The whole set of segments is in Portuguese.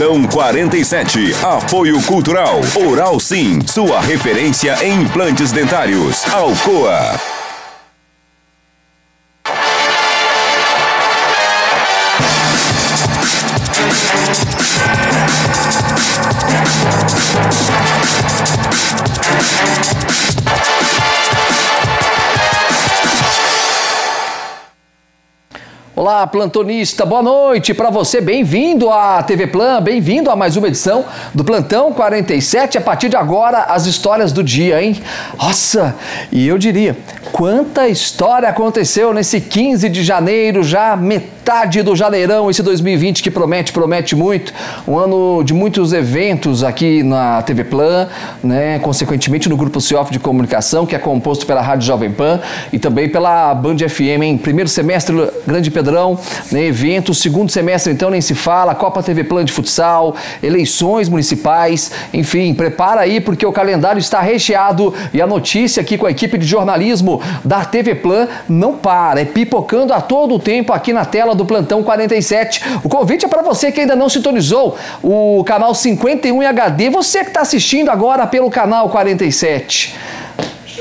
Plantão 47. Apoio Cultural. Oral Sim. Sua referência em implantes dentários. Alcoa. Plantonista, boa noite para você. Bem-vindo à TV Plan, bem-vindo a mais uma edição do Plantão 47. A partir de agora, as histórias do dia, hein? Nossa, e eu diria, quanta história aconteceu nesse 15 de janeiro, já metade do janeirão, esse 2020 que promete, promete muito. Um ano de muitos eventos aqui na TV Plan, né? Consequentemente no Grupo Ciof de Comunicação, que é composto pela Rádio Jovem Pan e também pela Band FM, em primeiro semestre, Grande Pedrão, né, eventos, segundo semestre então nem se fala, Copa TV Plan de futsal, eleições municipais, enfim, prepara aí porque o calendário está recheado e a notícia aqui com a equipe de jornalismo da TV Plan não para, é pipocando a todo o tempo aqui na tela do Plantão 47. O convite é para você que ainda não sintonizou o canal 51 em HD, você que está assistindo agora pelo canal 47.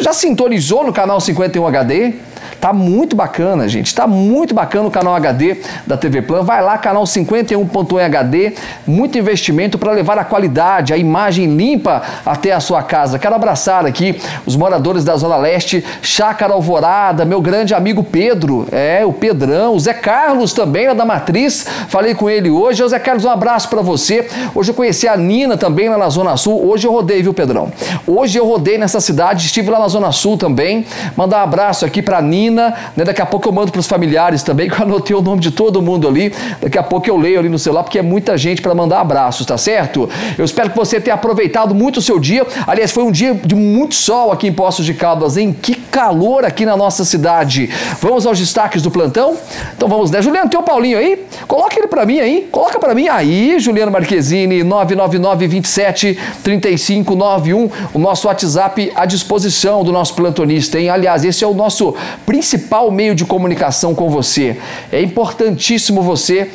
Já sintonizou no canal 51 HD? Tá muito bacana, gente. Tá muito bacana o canal HD da TV Plan. Vai lá, canal 51.1 HD. Muito investimento para levar a qualidade, a imagem limpa até a sua casa. Quero abraçar aqui os moradores da Zona Leste, Chácara Alvorada, meu grande amigo Pedro, é, o Pedrão, o Zé Carlos também, lá da Matriz. Falei com ele hoje. Ô, Zé Carlos, um abraço para você. Hoje eu conheci a Nina também lá na Zona Sul. Hoje eu rodei, viu, Pedrão? Hoje eu rodei nessa cidade, estive lá na Zona Sul também. Mandar um abraço aqui para Nina né? Daqui a pouco eu mando para os familiares também, que eu anotei o nome de todo mundo ali. Daqui a pouco eu leio ali no celular, porque é muita gente para mandar abraços, tá certo? Eu espero que você tenha aproveitado muito o seu dia. Aliás, foi um dia de muito sol aqui em Poços de Caldas, hein? Que calor aqui na nossa cidade. Vamos aos destaques do plantão? Então vamos, né? Juliano, tem o Paulinho aí? Coloca ele para mim aí. Coloca para mim aí, Juliano Marquezine, 999 27 3591. O nosso WhatsApp à disposição do nosso plantonista, hein? Aliás, esse é o nosso principal meio de comunicação com você. É importantíssimo você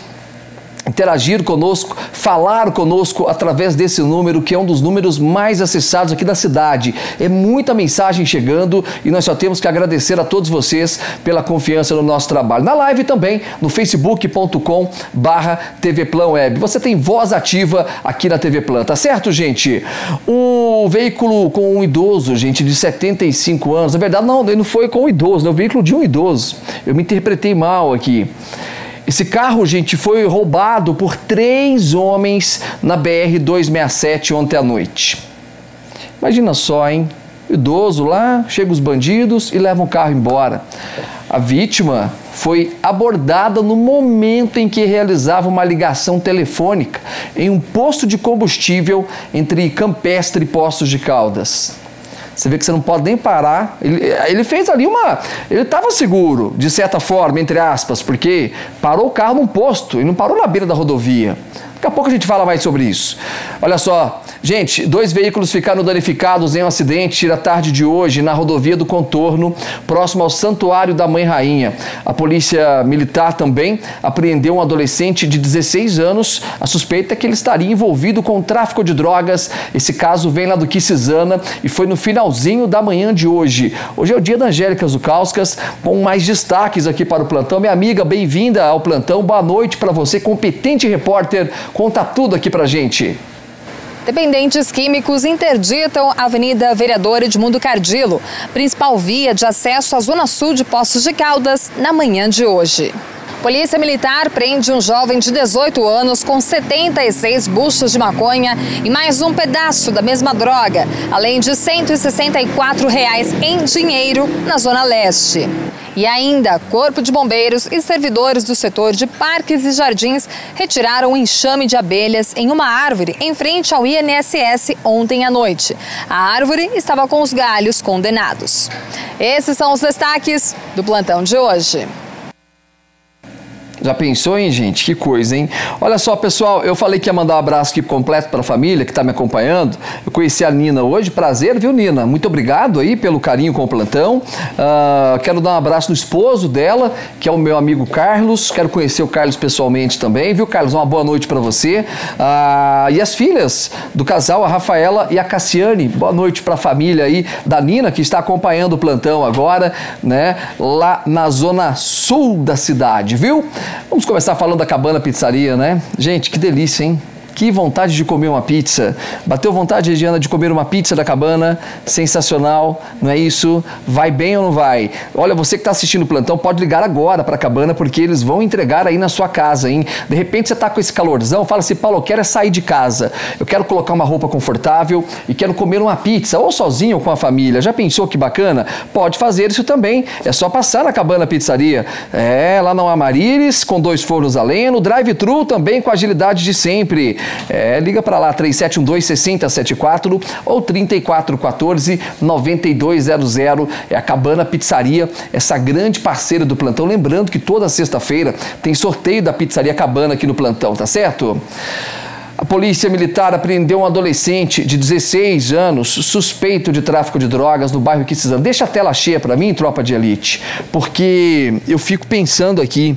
interagir conosco, falar conosco através desse número, que é um dos números mais acessados aqui da cidade. É muita mensagem chegando e nós só temos que agradecer a todos vocês pela confiança no nosso trabalho. Na live também, no facebook.com barra TV Plan Web. Você tem voz ativa aqui na TV Plan, tá certo, gente? Um veículo com um idoso, gente, de 75 anos. Na verdade, não, ele não foi com um idoso, né? O veículo de um idoso. Eu me interpretei mal aqui. Esse carro, gente, foi roubado por três homens na BR-267 ontem à noite. Imagina só, hein? Idoso lá, chegam os bandidos e levam o carro embora. A vítima foi abordada no momento em que realizava uma ligação telefônica em um posto de combustível entre Campestre e Poços de Caldas. Você vê que você não pode nem parar. Ele, ele fez ali uma. Ele estava seguro, de certa forma, entre aspas, porque parou o carro num posto e não parou na beira da rodovia. Daqui a pouco a gente fala mais sobre isso. Olha só, gente, dois veículos ficaram danificados em um acidente na tarde de hoje na rodovia do Contorno, próximo ao Santuário da Mãe Rainha. A polícia militar também apreendeu um adolescente de 16 anos. A suspeita é que ele estaria envolvido com o tráfico de drogas. Esse caso vem lá do Quisizana e foi no finalzinho da manhã de hoje. Hoje é o dia da Angélica Zucauskas, com mais destaques aqui para o plantão. Minha amiga, bem-vinda ao plantão. Boa noite para você, competente repórter Conta tudo aqui pra gente. Dependentes químicos interditam a Avenida Vereador Edmundo Cardilo, principal via de acesso à Zona Sul de Poços de Caldas, na manhã de hoje. Polícia Militar prende um jovem de 18 anos com 76 buchas de maconha e mais um pedaço da mesma droga, além de 164 reais em dinheiro na Zona Leste. E ainda, Corpo de Bombeiros e servidores do setor de parques e jardins retiraram um enxame de abelhas em uma árvore em frente ao INSS ontem à noite. A árvore estava com os galhos condenados. Esses são os destaques do plantão de hoje. Já pensou, hein, gente? Que coisa, hein? Olha só, pessoal, eu falei que ia mandar um abraço aqui completo para a família que está me acompanhando. Eu conheci a Nina hoje, prazer, viu, Nina? Muito obrigado aí pelo carinho com o plantão. Uh, quero dar um abraço no esposo dela, que é o meu amigo Carlos. Quero conhecer o Carlos pessoalmente também, viu, Carlos? Uma boa noite para você. Uh, e as filhas do casal, a Rafaela e a Cassiane. Boa noite para a família aí da Nina, que está acompanhando o plantão agora, né? Lá na zona sul da cidade, viu? Vamos começar falando da Cabana Pizzaria, né? Gente, que delícia, hein? Que vontade de comer uma pizza. Bateu vontade, Regiana, de comer uma pizza da cabana? Sensacional, não é isso? Vai bem ou não vai? Olha, você que está assistindo o plantão, pode ligar agora para a cabana, porque eles vão entregar aí na sua casa, hein? De repente você está com esse calorzão, fala assim, Paulo, eu quero é sair de casa. Eu quero colocar uma roupa confortável e quero comer uma pizza, ou sozinho ou com a família. Já pensou que bacana? Pode fazer isso também. É só passar na cabana pizzaria. É, lá não há Amarilis, com dois fornos a no drive-thru também com agilidade de sempre. É, liga para lá 3712-6074 ou 3414-9200. É a Cabana Pizzaria, essa grande parceira do plantão. Lembrando que toda sexta-feira tem sorteio da Pizzaria Cabana aqui no plantão, tá certo? A polícia militar apreendeu um adolescente de 16 anos suspeito de tráfico de drogas no bairro Quissizan. Deixa a tela cheia para mim, tropa de elite, porque eu fico pensando aqui.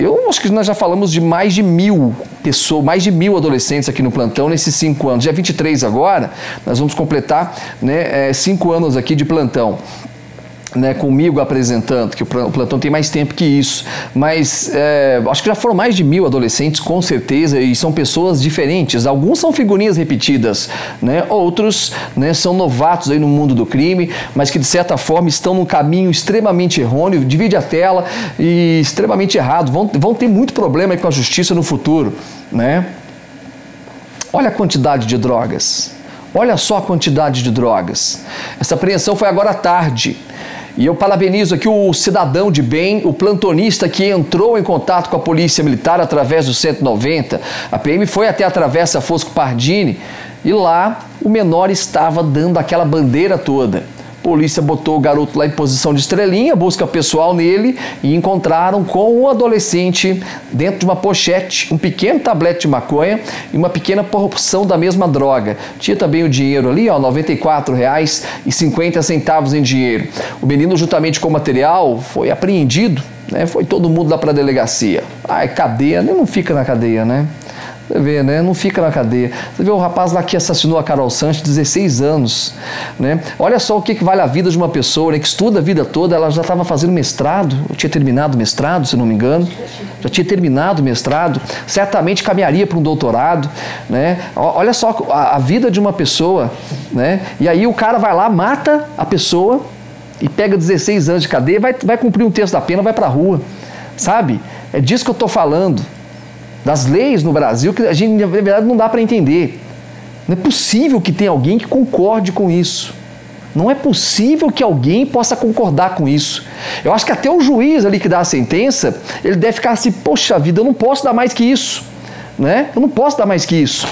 Eu acho que nós já falamos de mais de mil pessoas, mais de mil adolescentes aqui no plantão nesses cinco anos. Dia 23 agora, nós vamos completar né, é, cinco anos aqui de plantão né, comigo apresentando, que o Plantão tem mais tempo que isso, mas é, acho que já foram mais de mil adolescentes, com certeza, e são pessoas diferentes. Alguns são figurinhas repetidas, né, outros né, são novatos aí no mundo do crime, mas que de certa forma estão num caminho extremamente errôneo, divide a tela e extremamente errado, vão, vão ter muito problema com a justiça no futuro. Né? Olha a quantidade de drogas. Olha só a quantidade de drogas. Essa apreensão foi agora à tarde. E eu parabenizo aqui o cidadão de bem, o plantonista que entrou em contato com a Polícia Militar através do 190. A PM foi até a Travessa Fosco Pardini e lá o menor estava dando aquela bandeira toda polícia botou o garoto lá em posição de estrelinha, busca pessoal nele e encontraram com o adolescente dentro de uma pochete, um pequeno tablete de maconha e uma pequena porção da mesma droga. Tinha também o dinheiro ali, ó, R$ 94,50 em dinheiro. O menino, juntamente com o material, foi apreendido, né? Foi todo mundo lá para a delegacia. Ai, cadeia, não fica na cadeia, né? Você vê, né? Não fica na cadeia. Você vê o rapaz lá que assassinou a Carol Sanches, 16 anos, né? Olha só o que, que vale a vida de uma pessoa, né? Que estuda a vida toda, ela já estava fazendo mestrado, tinha terminado mestrado, se não me engano, já tinha terminado mestrado, certamente caminharia para um doutorado, né? Olha só a, a vida de uma pessoa, né? E aí o cara vai lá, mata a pessoa e pega 16 anos de cadeia, vai, vai cumprir um terço da pena, vai para a rua, sabe? É disso que eu estou falando das leis no Brasil que a gente, na verdade, não dá para entender. Não é possível que tenha alguém que concorde com isso. Não é possível que alguém possa concordar com isso. Eu acho que até o juiz ali que dá a sentença, ele deve ficar assim, poxa vida, eu não posso dar mais que isso. Né? Eu não posso dar mais que isso.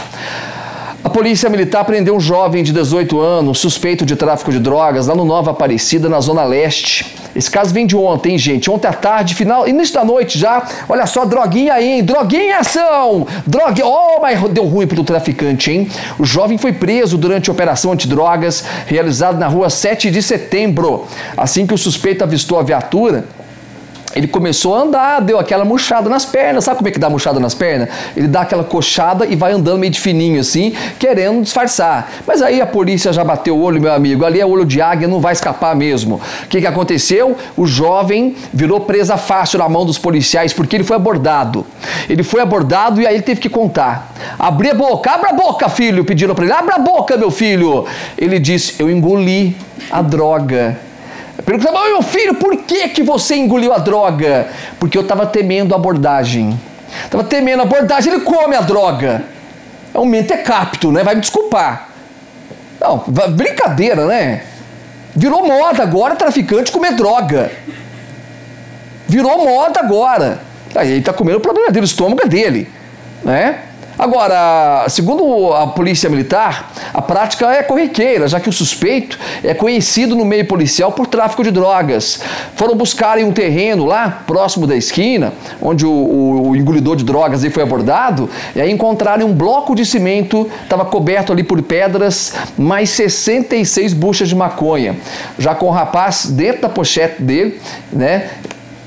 Polícia militar prendeu um jovem de 18 anos, suspeito de tráfico de drogas, lá no Nova Aparecida, na Zona Leste. Esse caso vem de ontem, gente. Ontem à tarde, final, início da noite já. Olha só, droguinha aí, hein? Droguinha ação! Droga. Oh, mas deu ruim pro traficante, hein? O jovem foi preso durante a operação antidrogas realizada na rua 7 de setembro. Assim que o suspeito avistou a viatura, ele começou a andar, deu aquela murchada nas pernas. Sabe como é que dá murchada nas pernas? Ele dá aquela coxada e vai andando meio de fininho assim, querendo disfarçar. Mas aí a polícia já bateu o olho, meu amigo. Ali é olho de águia, não vai escapar mesmo. O que, que aconteceu? O jovem virou presa fácil na mão dos policiais porque ele foi abordado. Ele foi abordado e aí ele teve que contar. Abrir a boca, abra a boca, filho, pediram para ele. Abra a boca, meu filho. Ele disse: Eu engoli a droga Perguntava, meu filho, por que, que você engoliu a droga? Porque eu estava temendo a abordagem. Estava temendo a abordagem, ele come a droga. É um mentecapto, né? Vai me desculpar. Não, brincadeira, né? Virou moda agora traficante comer droga. Virou moda agora. Aí ele está comendo o problema dele, o estômago é dele. Né? Agora, segundo a Polícia Militar, a prática é corriqueira, já que o suspeito é conhecido no meio policial por tráfico de drogas. Foram buscar em um terreno lá, próximo da esquina, onde o, o, o engolidor de drogas aí foi abordado, e aí encontraram um bloco de cimento, estava coberto ali por pedras, mais 66 buchas de maconha. Já com o rapaz dentro da pochete dele, né?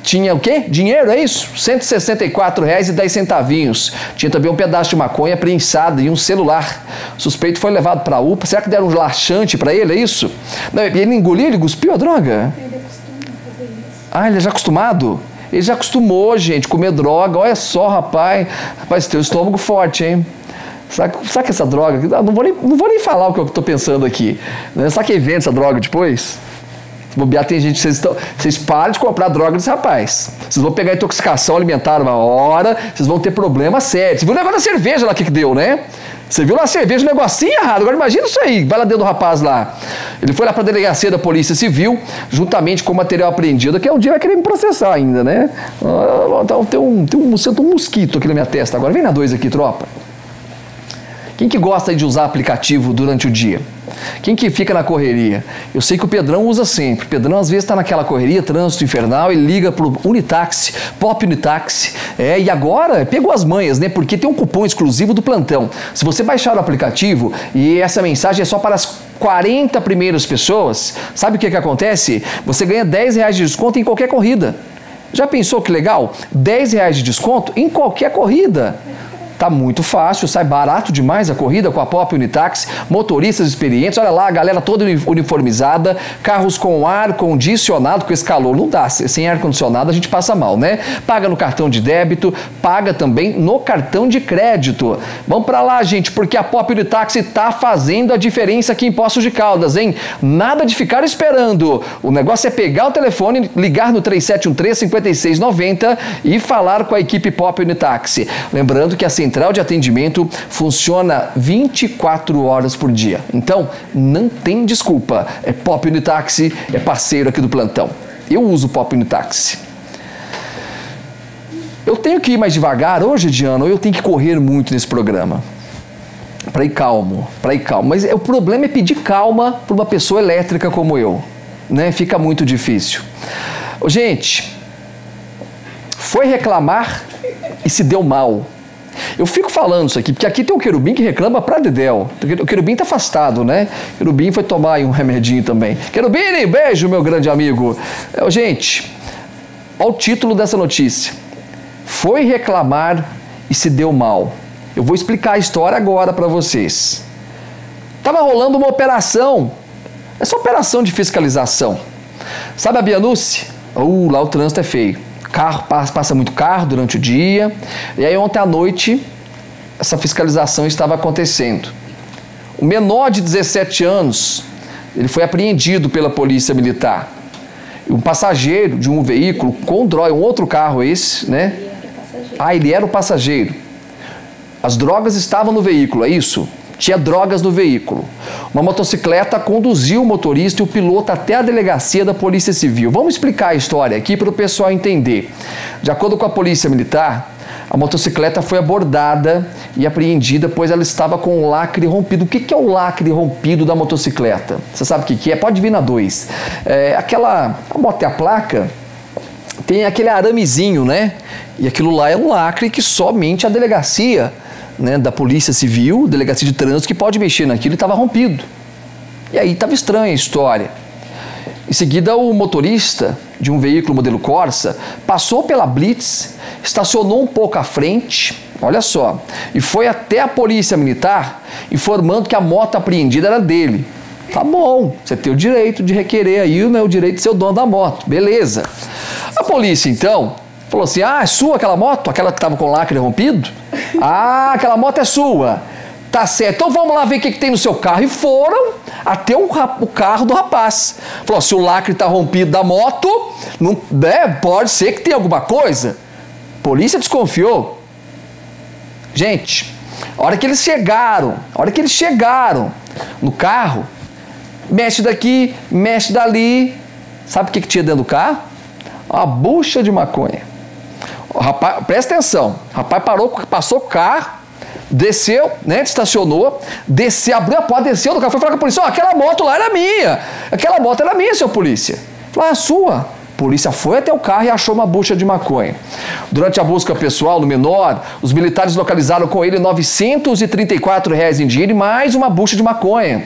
Tinha o quê? Dinheiro, é isso? R$ 164,10. Tinha também um pedaço de maconha prensada e um celular. O suspeito foi levado para a UPA. Será que deram um laxante para ele, é isso? Não, ele engoliu, ele cuspiu a droga? Ele acostuma fazer isso. Ah, ele é já acostumado? Ele já acostumou, gente, comer droga. Olha só, rapaz. Rapaz, tem o estômago forte, hein? Sabe, sabe que essa droga... Não vou, nem, não vou nem falar o que eu estou pensando aqui. Né? Sabe quem vende essa droga depois? Bobear, tem gente, vocês, estão, vocês param de comprar droga desse rapaz. Vocês vão pegar intoxicação alimentar uma hora, vocês vão ter problema sério. Você viu o negócio da cerveja lá que, deu, né? Você viu lá a cerveja, um negocinho errado. Agora imagina isso aí, vai lá dentro do rapaz lá. Ele foi lá para a delegacia da Polícia Civil, juntamente com o material apreendido, que é um dia vai querer me processar ainda, né? Então, tem um, tem um, um mosquito aqui na minha testa. Agora vem na dois aqui, tropa. Quem que gosta de usar aplicativo durante o dia? Quem que fica na correria? Eu sei que o Pedrão usa sempre. O Pedrão às vezes está naquela correria, trânsito infernal, ele liga pro Unitaxi, Pop Unitaxi. É, e agora pegou as manhas, né? Porque tem um cupom exclusivo do plantão. Se você baixar o aplicativo e essa mensagem é só para as 40 primeiras pessoas, sabe o que, que acontece? Você ganha 10 reais de desconto em qualquer corrida. Já pensou que legal? 10 reais de desconto em qualquer corrida. Tá muito fácil, sai barato demais a corrida com a Pop Unitax, motoristas experientes, olha lá, a galera toda uniformizada, carros com ar condicionado, com esse calor não dá, sem ar condicionado a gente passa mal, né? Paga no cartão de débito, paga também no cartão de crédito. Vamos para lá, gente, porque a Pop Unitax tá fazendo a diferença aqui em Poços de Caldas, hein? Nada de ficar esperando. O negócio é pegar o telefone, ligar no 3713 5690 e falar com a equipe Pop Unitax. Lembrando que assim central de atendimento funciona 24 horas por dia. Então, não tem desculpa. É Pop Unitaxi, é parceiro aqui do plantão. Eu uso Pop Unitaxi. Eu tenho que ir mais devagar hoje, Diana, ou eu tenho que correr muito nesse programa? Para ir calmo, para ir calmo. Mas o problema é pedir calma para uma pessoa elétrica como eu. Né? Fica muito difícil. Gente, foi reclamar e se deu mal. Eu fico falando isso aqui, porque aqui tem um querubim que reclama pra Dedel. O querubim tá afastado, né? O querubim foi tomar um remedinho também. Querubim, beijo, meu grande amigo. É, gente, olha o título dessa notícia. Foi reclamar e se deu mal. Eu vou explicar a história agora para vocês. Tava rolando uma operação. Essa operação de fiscalização. Sabe a Bianucci? Uh, lá o trânsito é feio carro passa muito carro durante o dia. E aí ontem à noite essa fiscalização estava acontecendo. O menor de 17 anos, ele foi apreendido pela polícia militar. Um passageiro de um veículo com droga, um outro carro esse, né? Ah, ele era o passageiro. As drogas estavam no veículo, é isso? Tinha drogas no veículo. Uma motocicleta conduziu o motorista e o piloto até a delegacia da Polícia Civil. Vamos explicar a história aqui para o pessoal entender. De acordo com a Polícia Militar, a motocicleta foi abordada e apreendida, pois ela estava com o lacre rompido. O que é o lacre rompido da motocicleta? Você sabe o que é? Pode vir na 2. É aquela. A moto é a placa, tem aquele aramezinho, né? E aquilo lá é um lacre que somente a delegacia né, da Polícia Civil, Delegacia de Trânsito, que pode mexer naquilo e estava rompido. E aí estava estranha a história. Em seguida, o motorista de um veículo modelo Corsa passou pela Blitz, estacionou um pouco à frente, olha só, e foi até a polícia militar informando que a moto apreendida era dele. Tá bom, você tem o direito de requerer aí né, o direito de ser o dono da moto, beleza. A polícia então falou assim: ah, é sua aquela moto, aquela que estava com o lacre rompido? Ah, aquela moto é sua. Tá certo, então vamos lá ver o que, que tem no seu carro. E foram até o, o carro do rapaz. Falou: se o lacre está rompido da moto, não, é, pode ser que tenha alguma coisa. Polícia desconfiou. Gente, a hora que eles chegaram, a hora que eles chegaram no carro, mexe daqui, mexe dali. Sabe o que, que tinha dentro do carro? Uma bucha de maconha. O rapaz, presta atenção. O rapaz parou, passou o carro, desceu, né? Estacionou, desceu, abriu a porta, desceu do carro, foi falar com a polícia, ó, aquela moto lá era minha. Aquela moto era minha, seu polícia. Falou, ah, é sua. A polícia foi até o carro e achou uma bucha de maconha. Durante a busca pessoal no menor, os militares localizaram com ele 934 reais em dinheiro e mais uma bucha de maconha.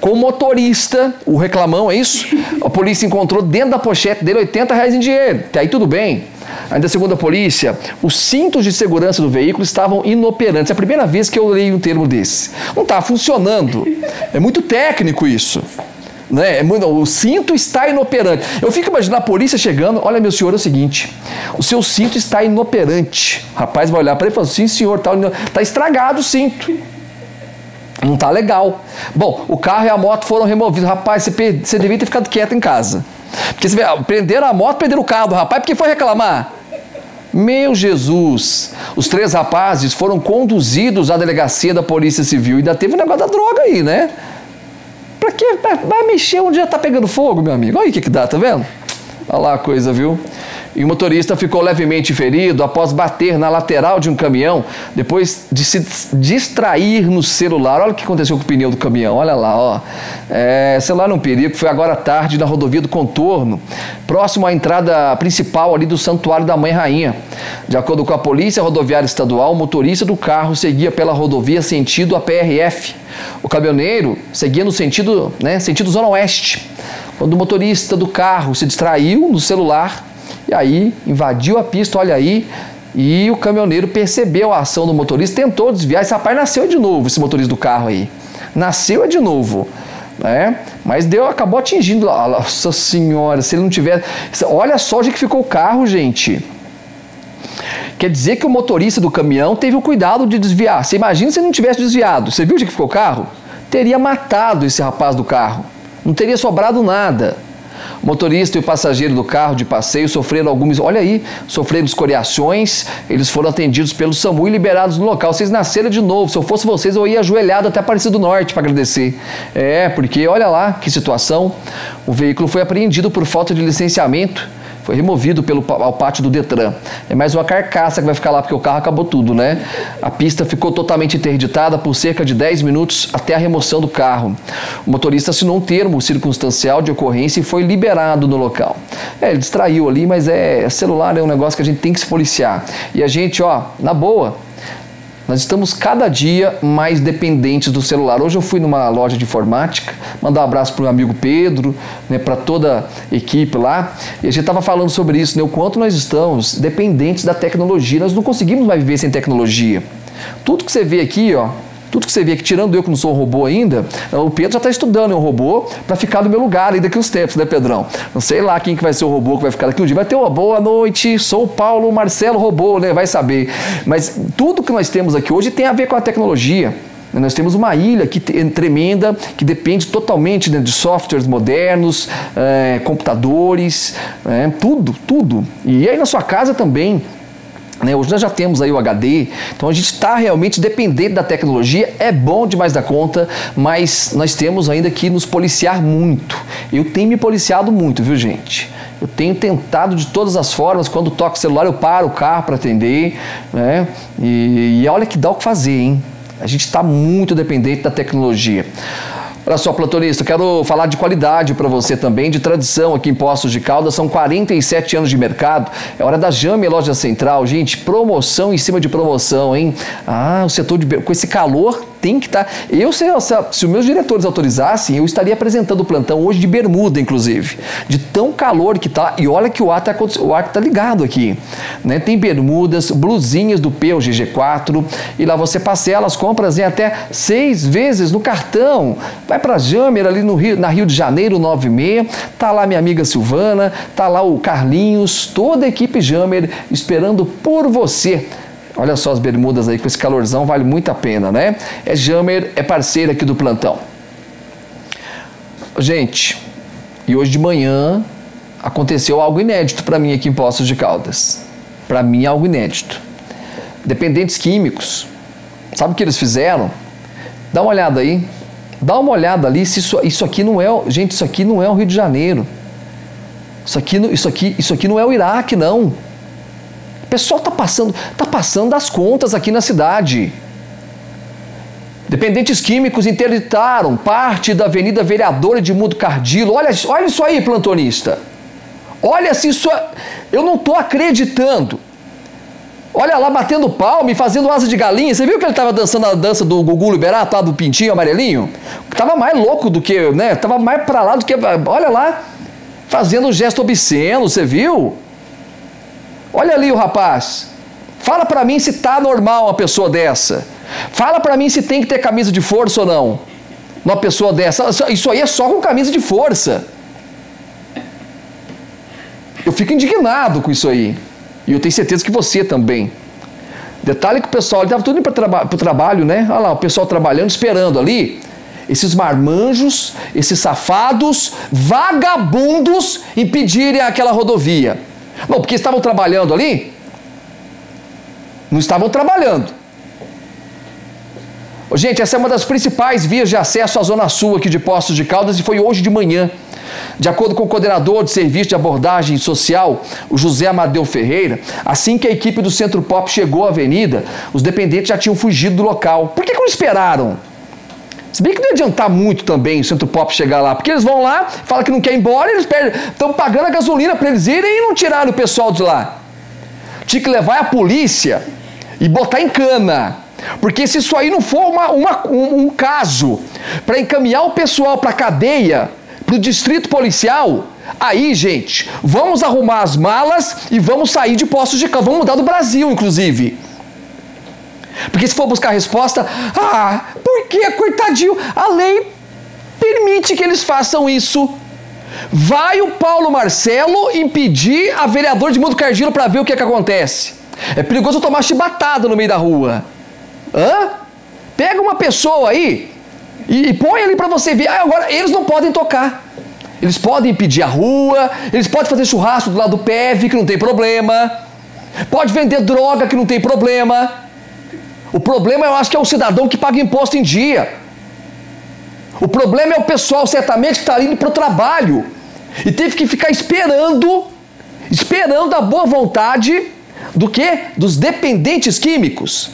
Com o motorista, o reclamão, é isso? A polícia encontrou dentro da pochete dele 80 reais em dinheiro. Até aí tudo bem. Ainda segundo a polícia, os cintos de segurança do veículo estavam inoperantes. É a primeira vez que eu leio um termo desse. Não está funcionando. É muito técnico isso. Né? É o cinto está inoperante. Eu fico imaginando a polícia chegando, olha meu senhor, é o seguinte, o seu cinto está inoperante. O rapaz vai olhar para ele e falar, sim senhor, está tá estragado o cinto. Não está legal. Bom, o carro e a moto foram removidos. Rapaz, você, você devia ter ficado quieto em casa. Porque você vê, prenderam a moto, prenderam o carro do rapaz, porque foi reclamar. Meu Jesus! Os três rapazes foram conduzidos à delegacia da Polícia Civil. Ainda teve o um negócio da droga aí, né? Pra quê? Vai mexer onde já tá pegando fogo, meu amigo. Olha aí o que, que dá, tá vendo? Olha lá a coisa, viu? E o motorista ficou levemente ferido após bater na lateral de um caminhão, depois de se distrair no celular. Olha o que aconteceu com o pneu do caminhão, olha lá, ó. É, celular num perigo, foi agora à tarde na rodovia do Contorno, próximo à entrada principal ali do Santuário da Mãe Rainha. De acordo com a Polícia Rodoviária Estadual, o motorista do carro seguia pela rodovia sentido a PRF. O caminhoneiro seguia no sentido, né, sentido Zona Oeste. Quando o motorista do carro se distraiu no celular, e aí invadiu a pista, olha aí, e o caminhoneiro percebeu a ação do motorista, tentou desviar. Esse rapaz nasceu de novo, esse motorista do carro aí. Nasceu de novo. Né? Mas deu, acabou atingindo. Nossa senhora, se ele não tiver. Olha só onde que ficou o carro, gente. Quer dizer que o motorista do caminhão teve o cuidado de desviar. Você imagina se ele não tivesse desviado. Você viu onde que ficou o carro? Teria matado esse rapaz do carro. Não teria sobrado nada. O motorista e o passageiro do carro de passeio sofreram algumas, olha aí, sofreram escoriações, eles foram atendidos pelo SAMU e liberados no local. Vocês nasceram de novo, se eu fosse vocês eu ia ajoelhado até Aparecido do Norte para agradecer. É, porque olha lá que situação, o veículo foi apreendido por falta de licenciamento foi removido pelo, ao pátio do Detran. É mais uma carcaça que vai ficar lá, porque o carro acabou tudo, né? A pista ficou totalmente interditada por cerca de 10 minutos até a remoção do carro. O motorista assinou um termo circunstancial de ocorrência e foi liberado no local. É, ele distraiu ali, mas é celular é um negócio que a gente tem que se policiar. E a gente, ó, na boa, nós estamos cada dia mais dependentes do celular. Hoje eu fui numa loja de informática, mandar um abraço para o amigo Pedro, né, para toda a equipe lá, e a gente estava falando sobre isso, né, o quanto nós estamos dependentes da tecnologia. Nós não conseguimos mais viver sem tecnologia. Tudo que você vê aqui, ó, tudo que você vê aqui, tirando eu que não sou robô ainda, o Pedro já está estudando um robô para ficar no meu lugar aí daqui uns tempos, né, Pedrão? Não sei lá quem que vai ser o robô que vai ficar daqui um dia. Vai ter uma boa noite, sou o Paulo Marcelo Robô, né? Vai saber. Mas tudo que nós temos aqui hoje tem a ver com a tecnologia. Nós temos uma ilha que, tremenda que depende totalmente né, de softwares modernos, é, computadores, é, tudo, tudo. E aí na sua casa também né? Hoje nós já temos aí o HD, então a gente está realmente dependente da tecnologia, é bom demais da conta, mas nós temos ainda que nos policiar muito. Eu tenho me policiado muito, viu gente? Eu tenho tentado de todas as formas, quando toco o celular eu paro o carro para atender, né? E, e olha que dá o que fazer, hein? A gente está muito dependente da tecnologia. Olha só, plantonista, quero falar de qualidade para você também, de tradição aqui em Poços de Caldas. São 47 anos de mercado. É hora da Jame Loja Central. Gente, promoção em cima de promoção, hein? Ah, o setor de... com esse calor tem que estar. Tá... Eu, se, se os meus diretores autorizassem, eu estaria apresentando o plantão hoje de bermuda, inclusive. De tão calor que tá. E olha que o ar está tá ligado aqui. Né? Tem bermudas, blusinhas do P, o GG4. E lá você parcela as compras em até seis vezes no cartão. Vai para Jamer ali no Rio, na Rio de Janeiro 96. Tá lá minha amiga Silvana, tá lá o Carlinhos, toda a equipe Jamer esperando por você. Olha só as bermudas aí, com esse calorzão vale muito a pena, né? É Jammer, é parceiro aqui do plantão. Gente, e hoje de manhã aconteceu algo inédito para mim aqui em Poços de Caldas. Para mim, algo inédito. Dependentes químicos, sabe o que eles fizeram? Dá uma olhada aí. Dá uma olhada ali se isso, isso aqui não é. Gente, isso aqui não é o Rio de Janeiro. Isso aqui, isso aqui, isso aqui não é o Iraque, não pessoal está passando, tá passando das contas aqui na cidade. Dependentes químicos interditaram parte da Avenida Vereador Edmundo Cardilo. Olha, olha isso aí, plantonista. Olha se isso. Eu não estou acreditando. Olha lá, batendo palma e fazendo asa de galinha. Você viu que ele estava dançando a dança do Gugu Liberato, lá do pintinho amarelinho? Tava mais louco do que, né? Tava mais para lá do que. Olha lá, fazendo um gesto obsceno, você viu? Olha ali o rapaz. Fala para mim se tá normal uma pessoa dessa. Fala para mim se tem que ter camisa de força ou não. Uma pessoa dessa. Isso aí é só com camisa de força. Eu fico indignado com isso aí. E eu tenho certeza que você também. Detalhe que o pessoal estava tudo indo para traba o trabalho, né? Olha lá, o pessoal trabalhando, esperando ali. Esses marmanjos, esses safados, vagabundos impedirem aquela rodovia. Não, porque estavam trabalhando ali? Não estavam trabalhando. Gente, essa é uma das principais vias de acesso à Zona Sul aqui de Poços de Caldas e foi hoje de manhã. De acordo com o coordenador de serviço de abordagem social, o José Amadeu Ferreira, assim que a equipe do Centro Pop chegou à avenida, os dependentes já tinham fugido do local. Por que, que não esperaram? Se bem que não ia adiantar muito também o Centro Pop chegar lá, porque eles vão lá, falam que não quer ir embora, eles estão pagando a gasolina para eles irem e não tiraram o pessoal de lá. Tinha que levar a polícia e botar em cana. Porque se isso aí não for uma, uma, um, um caso para encaminhar o pessoal para a cadeia, para o distrito policial, aí, gente, vamos arrumar as malas e vamos sair de postos de campo. Vamos mudar do Brasil, inclusive. Porque se for buscar a resposta, ah, por que, coitadinho, a lei permite que eles façam isso. Vai o Paulo Marcelo impedir a vereadora de Mundo Cardilo para ver o que, é que acontece. É perigoso tomar chibatada no meio da rua. Hã? Pega uma pessoa aí e, põe ali para você ver. Ah, agora eles não podem tocar. Eles podem impedir a rua, eles podem fazer churrasco do lado do PEV, que não tem problema. Pode vender droga, que não tem problema. O problema eu acho que é o cidadão que paga imposto em dia. O problema é o pessoal, certamente, que está indo para o trabalho e teve que ficar esperando, esperando a boa vontade do que? Dos dependentes químicos.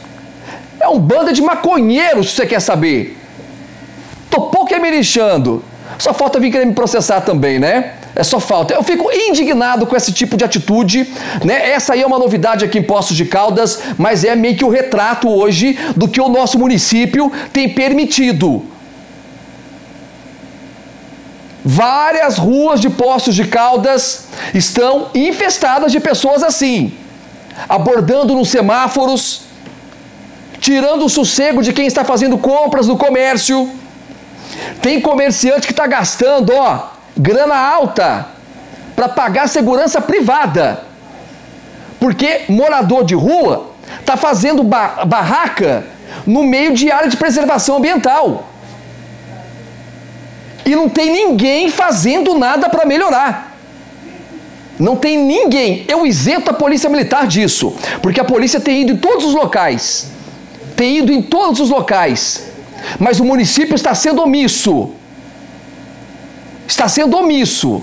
É um bando de maconheiros, se você quer saber. Tô pouco é me lixando. Só falta vir querer me processar também, né? É só falta. Eu fico indignado com esse tipo de atitude, né? Essa aí é uma novidade aqui em Poços de Caldas, mas é meio que o retrato hoje do que o nosso município tem permitido. Várias ruas de Poços de Caldas estão infestadas de pessoas assim, abordando nos semáforos, tirando o sossego de quem está fazendo compras no comércio. Tem comerciante que está gastando, ó, grana alta para pagar segurança privada. Porque morador de rua está fazendo ba barraca no meio de área de preservação ambiental. E não tem ninguém fazendo nada para melhorar. Não tem ninguém. Eu isento a polícia militar disso, porque a polícia tem ido em todos os locais tem ido em todos os locais, mas o município está sendo omisso. Está sendo omisso.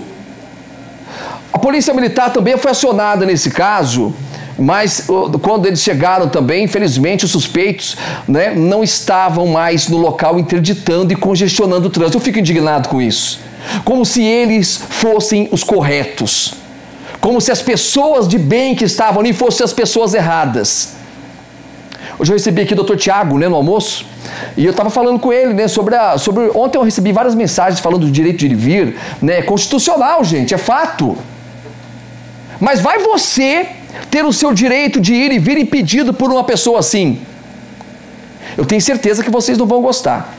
A Polícia Militar também foi acionada nesse caso, mas quando eles chegaram também, infelizmente, os suspeitos né, não estavam mais no local interditando e congestionando o trânsito. Eu fico indignado com isso. Como se eles fossem os corretos. Como se as pessoas de bem que estavam ali fossem as pessoas erradas. Hoje eu recebi aqui o Dr. Tiago, né, no almoço, e eu estava falando com ele, né, sobre a, sobre ontem eu recebi várias mensagens falando do direito de ir e vir, né, constitucional, gente, é fato. Mas vai você ter o seu direito de ir e vir impedido por uma pessoa assim? Eu tenho certeza que vocês não vão gostar.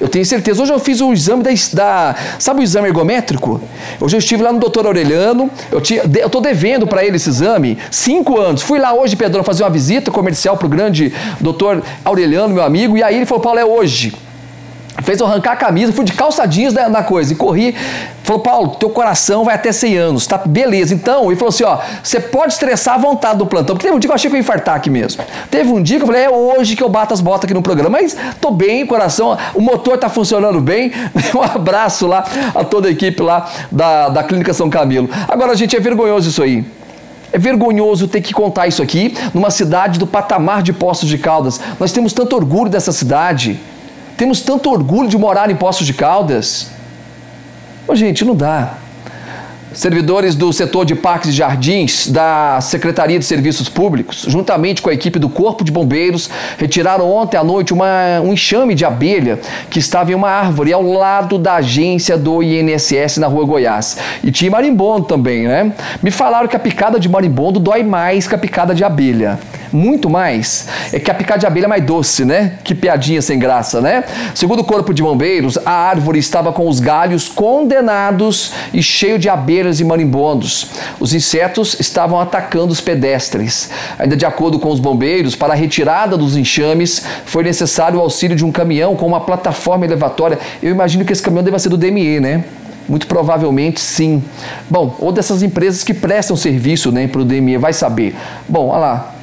Eu tenho certeza. Hoje eu fiz o exame da, da Sabe o exame ergométrico? Hoje eu estive lá no doutor Aureliano. Eu estou devendo para ele esse exame cinco anos. Fui lá hoje, Pedrão, fazer uma visita comercial para o grande doutor Aureliano, meu amigo. E aí ele falou: Paulo, é hoje fez eu arrancar a camisa, fui de calça jeans na coisa e corri. Falou, Paulo, teu coração vai até 100 anos, tá? Beleza. Então, ele falou assim: ó, você pode estressar à vontade do plantão. Porque teve um dia que eu achei que eu ia infartar aqui mesmo. Teve um dia que eu falei: é hoje que eu bato as botas aqui no programa. Mas tô bem, coração, o motor tá funcionando bem. Um abraço lá a toda a equipe lá da, da Clínica São Camilo. Agora, gente, é vergonhoso isso aí. É vergonhoso ter que contar isso aqui numa cidade do patamar de Poços de Caldas. Nós temos tanto orgulho dessa cidade. Temos tanto orgulho de morar em Poços de Caldas. Ô, gente, não dá. Servidores do setor de parques e jardins da Secretaria de Serviços Públicos, juntamente com a equipe do Corpo de Bombeiros, retiraram ontem à noite uma, um enxame de abelha que estava em uma árvore ao lado da agência do INSS na Rua Goiás. E tinha marimbondo também, né? Me falaram que a picada de marimbondo dói mais que a picada de abelha muito mais. É que a picada de abelha é mais doce, né? Que piadinha sem graça, né? Segundo o Corpo de Bombeiros, a árvore estava com os galhos condenados e cheio de abelhas e marimbondos. Os insetos estavam atacando os pedestres. Ainda de acordo com os bombeiros, para a retirada dos enxames, foi necessário o auxílio de um caminhão com uma plataforma elevatória. Eu imagino que esse caminhão deva ser do DME, né? Muito provavelmente sim. Bom, ou dessas empresas que prestam serviço né, para o DME, vai saber. Bom, olha lá,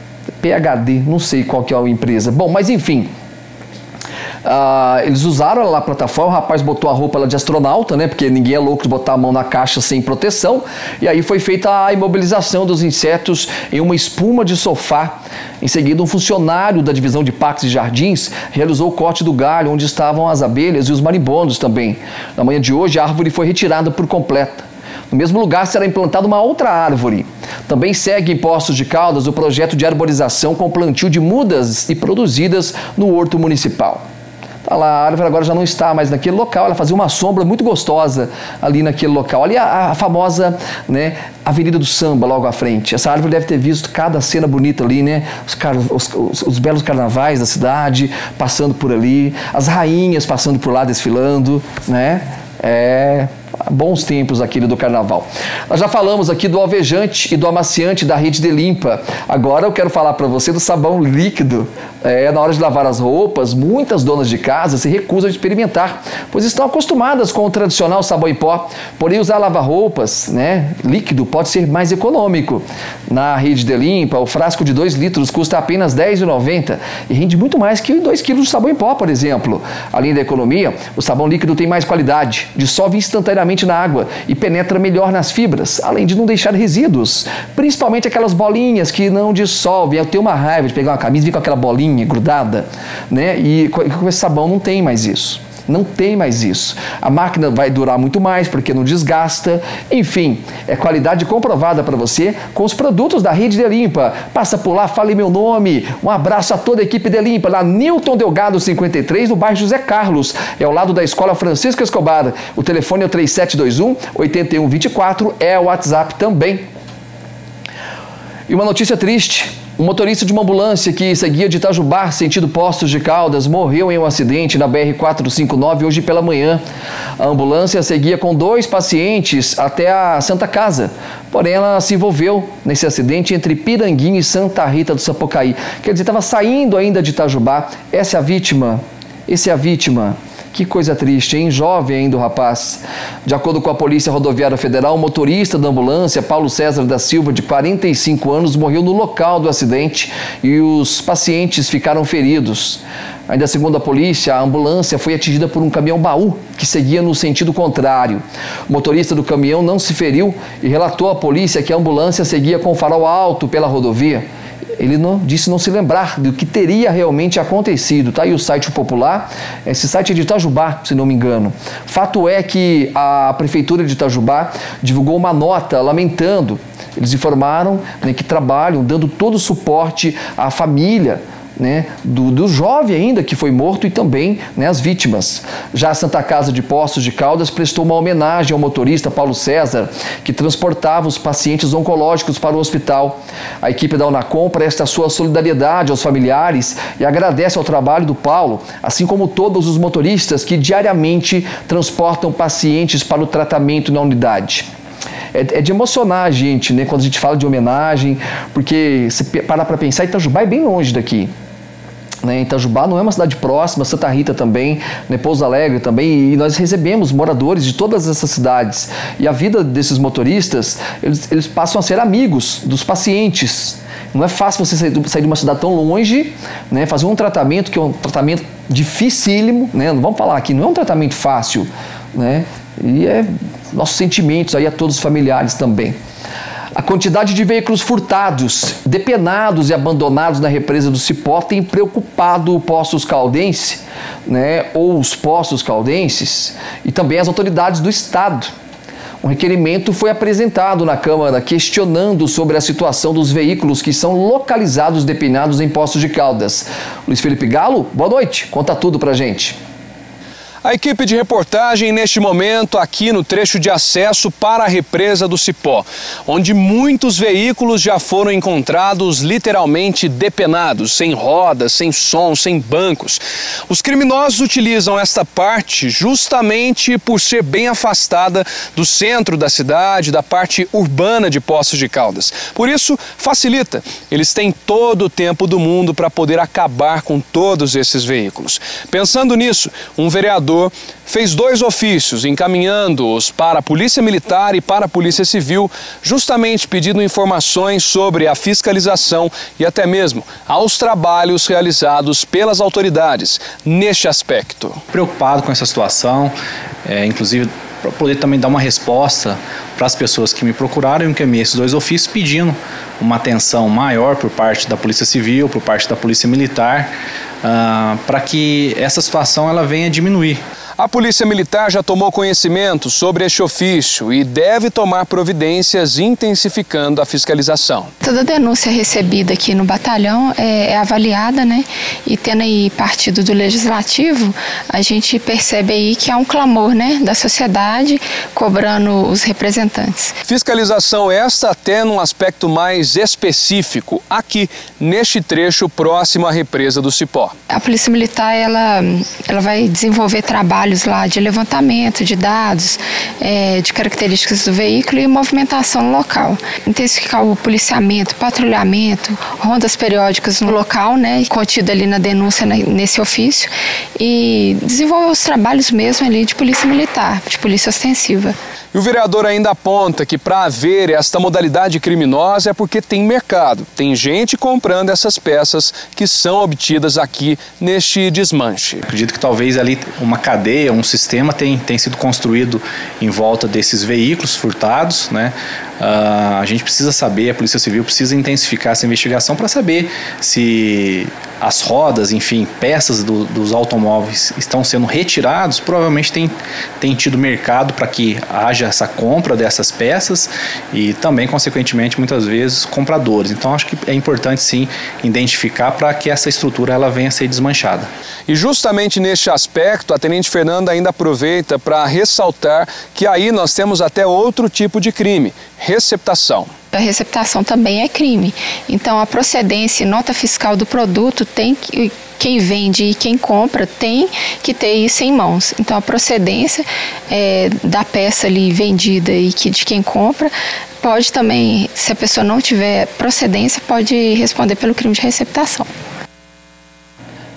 PHD, não sei qual que é a empresa. Bom, mas enfim. Uh, eles usaram lá a plataforma, o rapaz botou a roupa de astronauta, né? Porque ninguém é louco de botar a mão na caixa sem proteção. E aí foi feita a imobilização dos insetos em uma espuma de sofá. Em seguida, um funcionário da divisão de parques e jardins realizou o corte do galho onde estavam as abelhas e os marimbondos também. Na manhã de hoje, a árvore foi retirada por completa. No mesmo lugar será implantada uma outra árvore. Também segue em Poços de Caldas o projeto de arborização com plantio de mudas e produzidas no horto municipal. A árvore agora já não está mais naquele local, ela fazia uma sombra muito gostosa ali naquele local. Ali a, a famosa né, Avenida do Samba, logo à frente. Essa árvore deve ter visto cada cena bonita ali, né? Os, car os, os, os belos carnavais da cidade passando por ali, as rainhas passando por lá desfilando, né? É, bons tempos aquele do carnaval. Nós já falamos aqui do alvejante e do amaciante da rede de limpa. Agora eu quero falar para você do sabão líquido. É, na hora de lavar as roupas, muitas donas de casa se recusam a experimentar, pois estão acostumadas com o tradicional sabão em pó. Porém, usar lava-roupas né, líquido pode ser mais econômico. Na rede de limpa, o frasco de 2 litros custa apenas R$ 10,90 e rende muito mais que 2 quilos de sabão em pó, por exemplo. Além da economia, o sabão líquido tem mais qualidade, dissolve instantaneamente na água e penetra melhor nas fibras, além de não deixar resíduos, principalmente aquelas bolinhas que não dissolvem. Eu tenho uma raiva de pegar uma camisa e vir com aquela bolinha grudada, né? E com esse sabão não tem mais isso. Não tem mais isso. A máquina vai durar muito mais porque não desgasta. Enfim, é qualidade comprovada para você com os produtos da Rede de Limpa. Passa por lá, fale meu nome. Um abraço a toda a equipe de Limpa, lá Newton Delgado 53, no bairro José Carlos. É ao lado da Escola Francisco Escobar. O telefone é o 3721 8124, é o WhatsApp também. E uma notícia triste. Um motorista de uma ambulância que seguia de Itajubá, sentido Postos de Caldas, morreu em um acidente na BR-459 hoje pela manhã. A ambulância seguia com dois pacientes até a Santa Casa, porém ela se envolveu nesse acidente entre Piranguinho e Santa Rita do Sapucaí. Quer dizer, estava saindo ainda de Itajubá. Essa é a vítima. Essa é a vítima. Que coisa triste, hein? Jovem ainda o rapaz. De acordo com a Polícia Rodoviária Federal, o motorista da ambulância, Paulo César da Silva, de 45 anos, morreu no local do acidente e os pacientes ficaram feridos. Ainda segundo a polícia, a ambulância foi atingida por um caminhão baú que seguia no sentido contrário. O motorista do caminhão não se feriu e relatou à polícia que a ambulância seguia com farol alto pela rodovia ele não, disse não se lembrar do que teria realmente acontecido. Tá aí o site popular, esse site é de Itajubá, se não me engano. Fato é que a prefeitura de Itajubá divulgou uma nota lamentando. Eles informaram né, que trabalham dando todo o suporte à família né, do, do jovem ainda que foi morto e também né, as vítimas. Já a Santa Casa de Poços de Caldas prestou uma homenagem ao motorista Paulo César, que transportava os pacientes oncológicos para o hospital. A equipe da Unacom presta sua solidariedade aos familiares e agradece ao trabalho do Paulo, assim como todos os motoristas que diariamente transportam pacientes para o tratamento na unidade. É, é, de emocionar a gente, né? Quando a gente fala de homenagem, porque se parar para pensar, Itajubá é bem longe daqui. Né, Itajubá não é uma cidade próxima, Santa Rita também, né, Pouso Alegre também, e nós recebemos moradores de todas essas cidades. E a vida desses motoristas, eles, eles passam a ser amigos dos pacientes. Não é fácil você sair, de uma cidade tão longe, né, fazer um tratamento que é um tratamento dificílimo, né, vamos falar aqui, não é um tratamento fácil, né, e é nossos sentimentos aí a todos os familiares também. A quantidade de veículos furtados, depenados e abandonados na represa do Cipó tem preocupado o Poços Caldense, né, ou os Poços Caldenses, e também as autoridades do Estado. Um requerimento foi apresentado na Câmara questionando sobre a situação dos veículos que são localizados depenados em Poços de Caldas. Luiz Felipe Galo, boa noite. Conta tudo pra gente. A equipe de reportagem neste momento aqui no trecho de acesso para a represa do Cipó, onde muitos veículos já foram encontrados literalmente depenados, sem rodas, sem som, sem bancos. Os criminosos utilizam esta parte justamente por ser bem afastada do centro da cidade, da parte urbana de Poços de Caldas. Por isso, facilita. Eles têm todo o tempo do mundo para poder acabar com todos esses veículos. Pensando nisso, um vereador vereador fez dois ofícios encaminhando-os para a Polícia Militar e para a Polícia Civil, justamente pedindo informações sobre a fiscalização e até mesmo aos trabalhos realizados pelas autoridades neste aspecto. Preocupado com essa situação, é, inclusive para poder também dar uma resposta para as pessoas que me procuraram e encaminhei esses dois ofícios pedindo uma atenção maior por parte da Polícia Civil, por parte da Polícia Militar, uh, para que essa situação ela venha diminuir. A Polícia Militar já tomou conhecimento sobre este ofício e deve tomar providências intensificando a fiscalização. Toda denúncia recebida aqui no batalhão é, é avaliada, né? E tendo aí partido do Legislativo, a gente percebe aí que há um clamor, né, da sociedade cobrando os representantes. Fiscalização esta até num aspecto mais específico, aqui neste trecho próximo à represa do Cipó. A Polícia Militar ela, ela vai desenvolver trabalho trabalhos lá de levantamento de dados, é, de características do veículo e movimentação local. Intensificar o policiamento, patrulhamento, rondas periódicas no local, né, contido ali na denúncia né, nesse ofício, e desenvolver os trabalhos mesmo ali de polícia militar, de polícia ostensiva. E o vereador ainda aponta que para haver esta modalidade criminosa é porque tem mercado, tem gente comprando essas peças que são obtidas aqui neste desmanche. Acredito que talvez ali uma cadeia, um sistema tem, tem sido construído em volta desses veículos furtados, né? Uh, a gente precisa saber, a Polícia Civil precisa intensificar essa investigação para saber se as rodas, enfim, peças do, dos automóveis estão sendo retirados, provavelmente tem, tem tido mercado para que haja essa compra dessas peças e também, consequentemente, muitas vezes compradores. Então, acho que é importante sim identificar para que essa estrutura ela venha a ser desmanchada. E justamente neste aspecto, a Tenente Fernanda ainda aproveita para ressaltar que aí nós temos até outro tipo de crime, receptação. A receptação também é crime. Então, a procedência e nota fiscal do produto tem que quem vende e quem compra tem que ter isso em mãos. Então, a procedência é, da peça ali vendida e que de quem compra pode também, se a pessoa não tiver procedência, pode responder pelo crime de receptação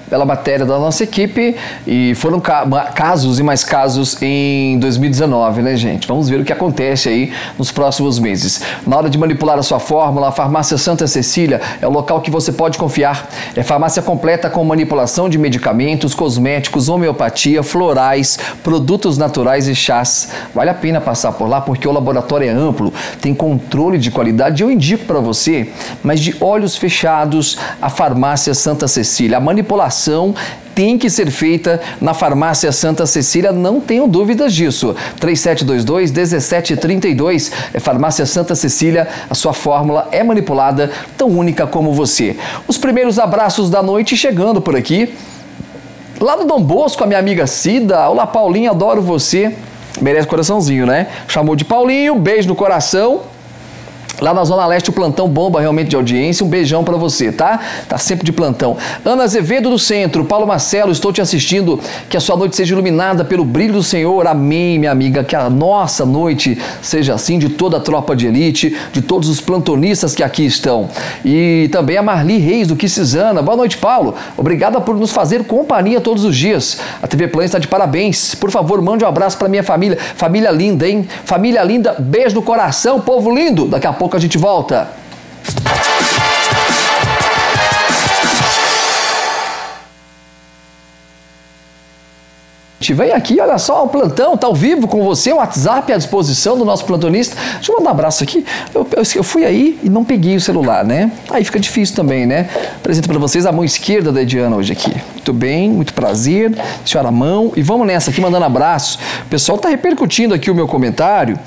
pela matéria da nossa equipe e foram ca casos e mais casos em 2019, né, gente? Vamos ver o que acontece aí nos próximos meses. Na hora de manipular a sua fórmula, a Farmácia Santa Cecília é o local que você pode confiar. É farmácia completa com manipulação de medicamentos, cosméticos, homeopatia, florais, produtos naturais e chás. Vale a pena passar por lá porque o laboratório é amplo, tem controle de qualidade. Eu indico para você, mas de olhos fechados, a Farmácia Santa Cecília. A manipulação ação tem que ser feita na Farmácia Santa Cecília, não tenho dúvidas disso. 3722-1732 é Farmácia Santa Cecília, a sua fórmula é manipulada, tão única como você. Os primeiros abraços da noite chegando por aqui. Lá do Dom Bosco, a minha amiga Cida. Olá, Paulinho, adoro você. Merece coraçãozinho, né? Chamou de Paulinho, beijo no coração. Lá na Zona Leste o plantão bomba realmente de audiência. Um beijão para você, tá? Tá sempre de plantão. Ana Azevedo do Centro, Paulo Marcelo, estou te assistindo. Que a sua noite seja iluminada pelo brilho do Senhor. Amém, minha amiga. Que a nossa noite seja assim de toda a tropa de elite, de todos os plantonistas que aqui estão. E também a Marli Reis do Quisizana. Boa noite, Paulo. Obrigada por nos fazer companhia todos os dias. A TV Plan está de parabéns. Por favor, mande um abraço para minha família. Família linda, hein? Família linda, beijo no coração, povo lindo. Daqui a pouco pouco a gente volta. Te vem aqui, olha só, o plantão tá ao vivo com você, o WhatsApp à disposição do nosso plantonista. Deixa eu mandar um abraço aqui. Eu, eu, eu fui aí e não peguei o celular, né? Aí fica difícil também, né? Apresento para vocês a mão esquerda da Ediana hoje aqui. Muito bem, muito prazer, senhora mão. E vamos nessa aqui, mandando abraço. O pessoal tá repercutindo aqui o meu comentário.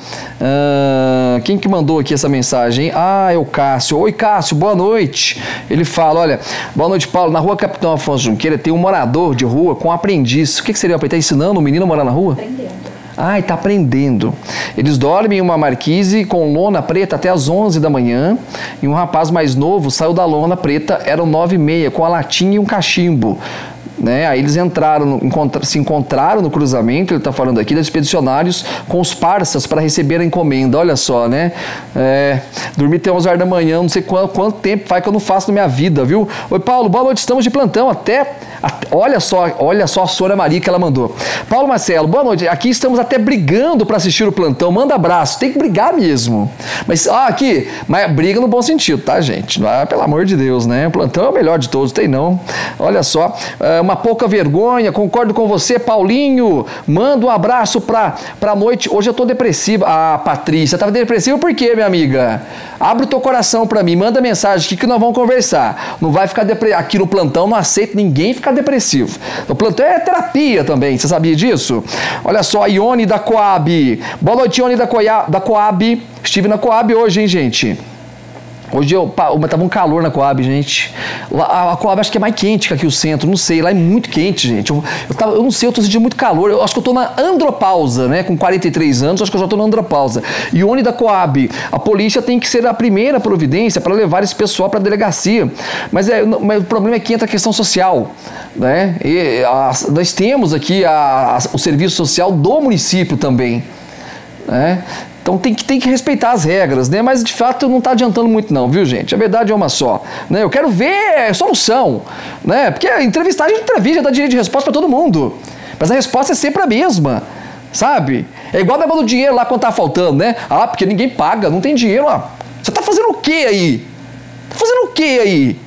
Ah, quem que mandou aqui essa mensagem? Ah, é o Cássio. Oi, Cássio, boa noite. Ele fala, olha, boa noite, Paulo. Na rua Capitão Afonso Junqueira tem um morador de rua com um aprendiz. O que, que seria? Ele está ensinando o menino a morar na rua? Aprendendo. Ah, está aprendendo. Eles dormem em uma marquise com lona preta até as 11 da manhã e um rapaz mais novo saiu da lona preta, eram nove e meia, com a latinha e um cachimbo. Né? Aí eles entraram, encontra, se encontraram no cruzamento, ele está falando aqui, dos expedicionários com os parças para receber a encomenda. Olha só, né? É, dormir até 11 horas da manhã, não sei quanto, quanto tempo faz que eu não faço na minha vida, viu? Oi, Paulo, boa noite, estamos de plantão até. até olha só, olha só a Sora Maria que ela mandou. Paulo Marcelo, boa noite. Aqui estamos até brigando para assistir o plantão. Manda abraço, tem que brigar mesmo. Mas, ah, aqui, mas briga no bom sentido, tá, gente? É, pelo amor de Deus, né? O plantão é o melhor de todos, tem não. Olha só, é, uma pouca vergonha, concordo com você, Paulinho. Manda um abraço pra, pra noite. Hoje eu tô depressiva. Ah, Patrícia, tava depressiva por quê, minha amiga? Abre o teu coração pra mim, manda mensagem aqui que nós vamos conversar. Não vai ficar depressivo. Aqui no plantão não aceito ninguém ficar depressivo. O plantão é terapia também, você sabia disso? Olha só, a Ione da Coab. Boa noite, Ione da, Coia, da Coab. Estive na Coab hoje, hein, gente? Hoje eu tava um calor na Coab, gente. A, a Coab acho que é mais quente que aqui o centro, não sei. Lá é muito quente, gente. Eu, eu, tava, eu não sei, eu tô sentindo muito calor. Eu acho que eu tô na andropausa, né? Com 43 anos, acho que eu já tô na andropausa. E onde da Coab, a polícia tem que ser a primeira providência para levar esse pessoal para delegacia. Mas, é, mas o problema é que entra a questão social, né? E, a, nós temos aqui a, o serviço social do município também. Né? Então tem que, tem que respeitar as regras, né? Mas de fato não está adiantando muito não, viu gente? A verdade é uma só. Né? Eu quero ver solução, né? Porque entrevistar a gente entrevista, dá direito de resposta para todo mundo. Mas a resposta é sempre a mesma, sabe? É igual a do dinheiro lá quando tá faltando, né? Ah, porque ninguém paga, não tem dinheiro lá. Você tá fazendo o que aí? Tá fazendo o que aí?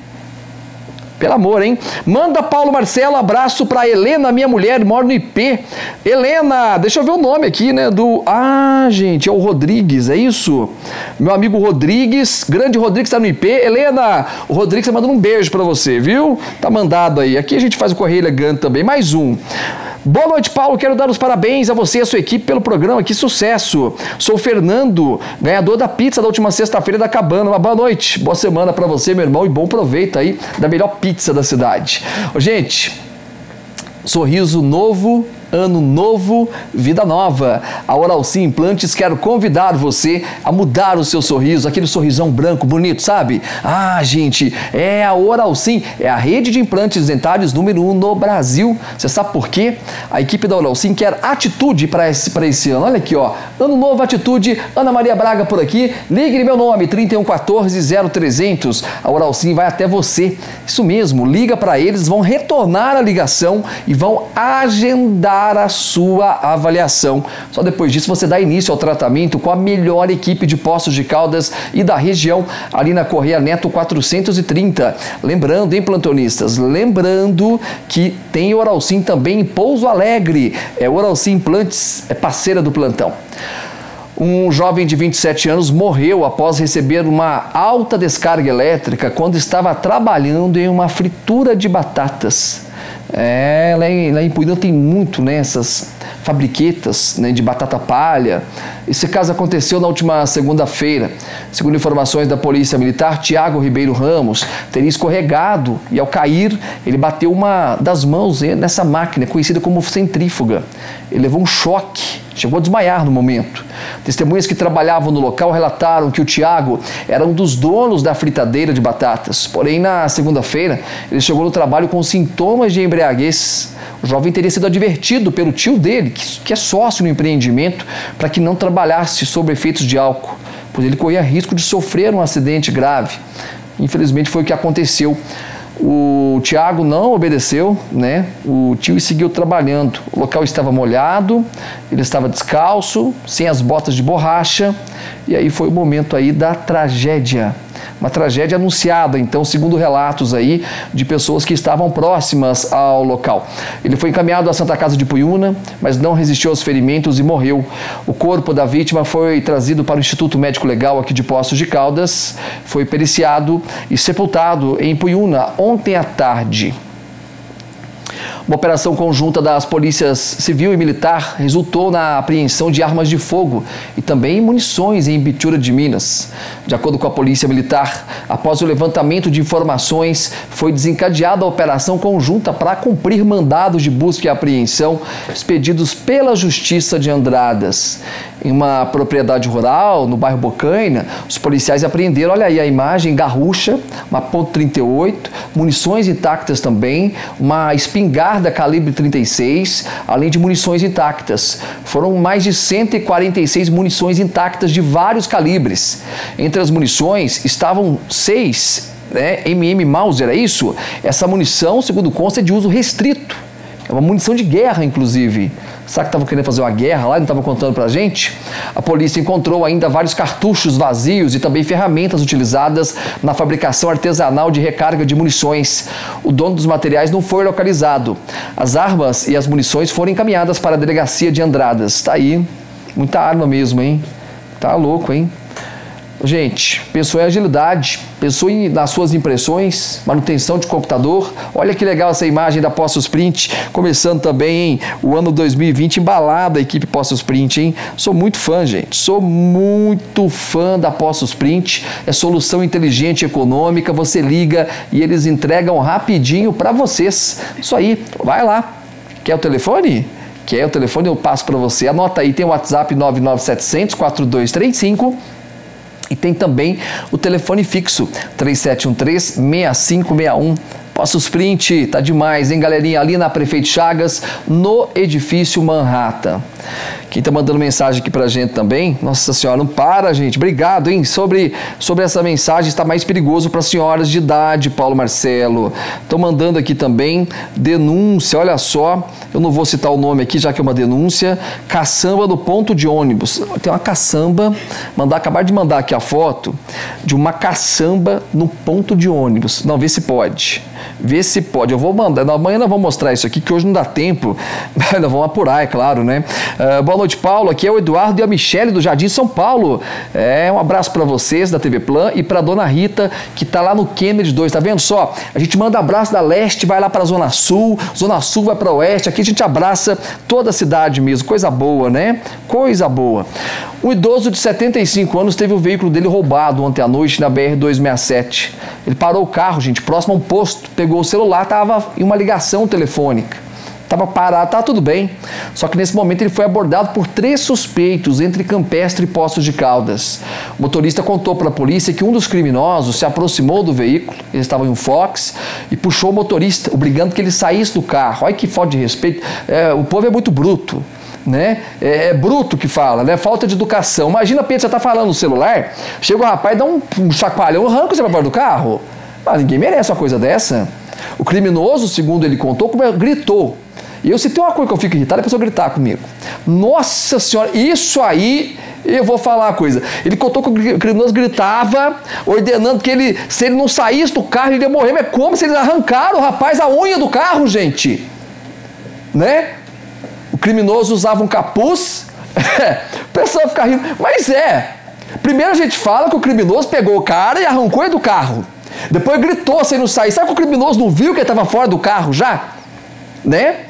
Pelo amor, hein? Manda Paulo Marcelo, abraço pra Helena, minha mulher, mora no IP. Helena, deixa eu ver o nome aqui, né? Do. Ah, gente, é o Rodrigues, é isso? Meu amigo Rodrigues, grande Rodrigues tá no IP. Helena, o Rodrigues tá mandando um beijo pra você, viu? Tá mandado aí. Aqui a gente faz o correio elegante também. Mais um. Boa noite, Paulo. Quero dar os parabéns a você e a sua equipe pelo programa. Que sucesso! Sou Fernando, ganhador da pizza da última sexta-feira da Cabana. Uma boa noite, boa semana para você, meu irmão, e bom proveito aí da melhor pizza da cidade. Gente, sorriso novo ano novo, vida nova. A Oral Sim Implantes quer convidar você a mudar o seu sorriso, aquele sorrisão branco, bonito, sabe? Ah, gente, é a Oral Sim, é a rede de implantes dentários número um no Brasil. Você sabe por quê? A equipe da Oral Sim quer atitude para esse, esse ano. Olha aqui, ó. Ano novo, atitude. Ana Maria Braga por aqui. Ligue meu nome, 3114 0300. A Oral Sim vai até você. Isso mesmo, liga para eles, vão retornar a ligação e vão agendar para sua avaliação. Só depois disso você dá início ao tratamento com a melhor equipe de Poços de Caldas e da região, ali na Correia Neto 430. Lembrando, hein, plantonistas? Lembrando que tem Oral Sim também em Pouso Alegre. É Oral Sim Implantes, é parceira do plantão. Um jovem de 27 anos morreu após receber uma alta descarga elétrica quando estava trabalhando em uma fritura de batatas. É, lá em, lá em tem muito nessas né, fabriquetas né, de batata palha. Esse caso aconteceu na última segunda-feira. Segundo informações da Polícia Militar, Tiago Ribeiro Ramos teria escorregado e, ao cair, ele bateu uma das mãos nessa máquina conhecida como centrífuga. Ele levou um choque, chegou a desmaiar no momento. Testemunhas que trabalhavam no local relataram que o Tiago era um dos donos da fritadeira de batatas. Porém, na segunda-feira, ele chegou no trabalho com sintomas de embriaguez. O jovem teria sido advertido pelo tio dele, que é sócio no empreendimento, para que não trabalhasse sob efeitos de álcool, pois ele corria risco de sofrer um acidente grave. Infelizmente, foi o que aconteceu. O Tiago não obedeceu, né? O tio seguiu trabalhando. O local estava molhado, ele estava descalço, sem as botas de borracha, e aí foi o momento aí da tragédia. Uma tragédia anunciada, então, segundo relatos aí de pessoas que estavam próximas ao local. Ele foi encaminhado à Santa Casa de Puyuna, mas não resistiu aos ferimentos e morreu. O corpo da vítima foi trazido para o Instituto Médico Legal aqui de Poços de Caldas, foi periciado e sepultado em Puyuna ontem à tarde. Uma operação conjunta das polícias civil e militar resultou na apreensão de armas de fogo e também munições em Bitura de Minas. De acordo com a Polícia Militar, após o levantamento de informações, foi desencadeada a operação conjunta para cumprir mandados de busca e apreensão expedidos pela Justiça de Andradas. Em uma propriedade rural, no bairro Bocaina, os policiais apreenderam, olha aí a imagem, garrucha, uma ponto .38, munições intactas também, uma espingarda calibre 36, além de munições intactas. Foram mais de 146 munições intactas de vários calibres. Entre as munições estavam seis né, MM Mauser, é isso? Essa munição, segundo consta, é de uso restrito. É uma munição de guerra, inclusive. Será que estavam querendo fazer uma guerra lá e não estavam contando pra gente? A polícia encontrou ainda vários cartuchos vazios e também ferramentas utilizadas na fabricação artesanal de recarga de munições. O dono dos materiais não foi localizado. As armas e as munições foram encaminhadas para a delegacia de Andradas. Tá aí. Muita arma mesmo, hein? Tá louco, hein? Gente, pensou em agilidade, pensou nas suas impressões, manutenção de computador. Olha que legal essa imagem da Postos Print, começando também hein, o ano 2020, embalada a equipe Postos Print, hein? Sou muito fã, gente, sou muito fã da Postos Print. É solução inteligente e econômica, você liga e eles entregam rapidinho para vocês. Isso aí, vai lá. Quer o telefone? Quer o telefone? Eu passo para você. Anota aí, tem o WhatsApp 99700 4235 e tem também o telefone fixo 3713-6561. Postos Print, tá demais, hein, galerinha? Ali na Prefeito Chagas, no edifício Manhattan. Quem tá mandando mensagem aqui pra gente também, nossa senhora, não para, gente. Obrigado, hein? Sobre, sobre essa mensagem, está mais perigoso para senhoras de idade, Paulo Marcelo. Estão mandando aqui também denúncia, olha só. Eu não vou citar o nome aqui, já que é uma denúncia. Caçamba do ponto de ônibus. Tem uma caçamba, mandar, acabar de mandar aqui a foto de uma caçamba no ponto de ônibus. Não, vê se pode. Vê se pode. Eu vou mandar. Amanhã nós vamos mostrar isso aqui, que hoje não dá tempo. nós vamos apurar, é claro, né? Uh, boa noite, Paulo. Aqui é o Eduardo e a Michele do Jardim São Paulo. É, um abraço para vocês da TV Plan e para dona Rita, que tá lá no Kennedy 2. Tá vendo só? A gente manda abraço da leste, vai lá para a Zona Sul, Zona Sul vai para oeste. Aqui a gente abraça toda a cidade mesmo. Coisa boa, né? Coisa boa. Um idoso de 75 anos teve o veículo dele roubado ontem à noite na BR 267. Ele parou o carro, gente, próximo a um posto, pegou o celular, tava em uma ligação telefônica. Estava parado, tá tudo bem. Só que nesse momento ele foi abordado por três suspeitos entre Campestre e Poços de Caldas. O motorista contou para a polícia que um dos criminosos se aproximou do veículo, eles estavam em um Fox, e puxou o motorista, obrigando que ele saísse do carro. Olha que falta de respeito. É, o povo é muito bruto. Né? É, é, bruto que fala, né? Falta de educação. Imagina, Pedro, você tá falando no celular, chega o um rapaz, dá um, um chacoalhão, arranca você pra fora do carro. Ah, ninguém merece uma coisa dessa. O criminoso, segundo ele contou, gritou. E eu, se tem uma coisa que eu fico irritado, é a pessoa gritar comigo. Nossa senhora, isso aí, eu vou falar uma coisa. Ele contou que o criminoso gritava, ordenando que ele, se ele não saísse do carro, ele ia morrer. Mas como se eles arrancaram o rapaz a unha do carro, gente? Né? O criminoso usava um capuz. o pessoal fica rindo. Mas é. Primeiro a gente fala que o criminoso pegou o cara e arrancou ele do carro. Depois gritou sem não sair. Sabe que o criminoso não viu que ele estava fora do carro já? Né?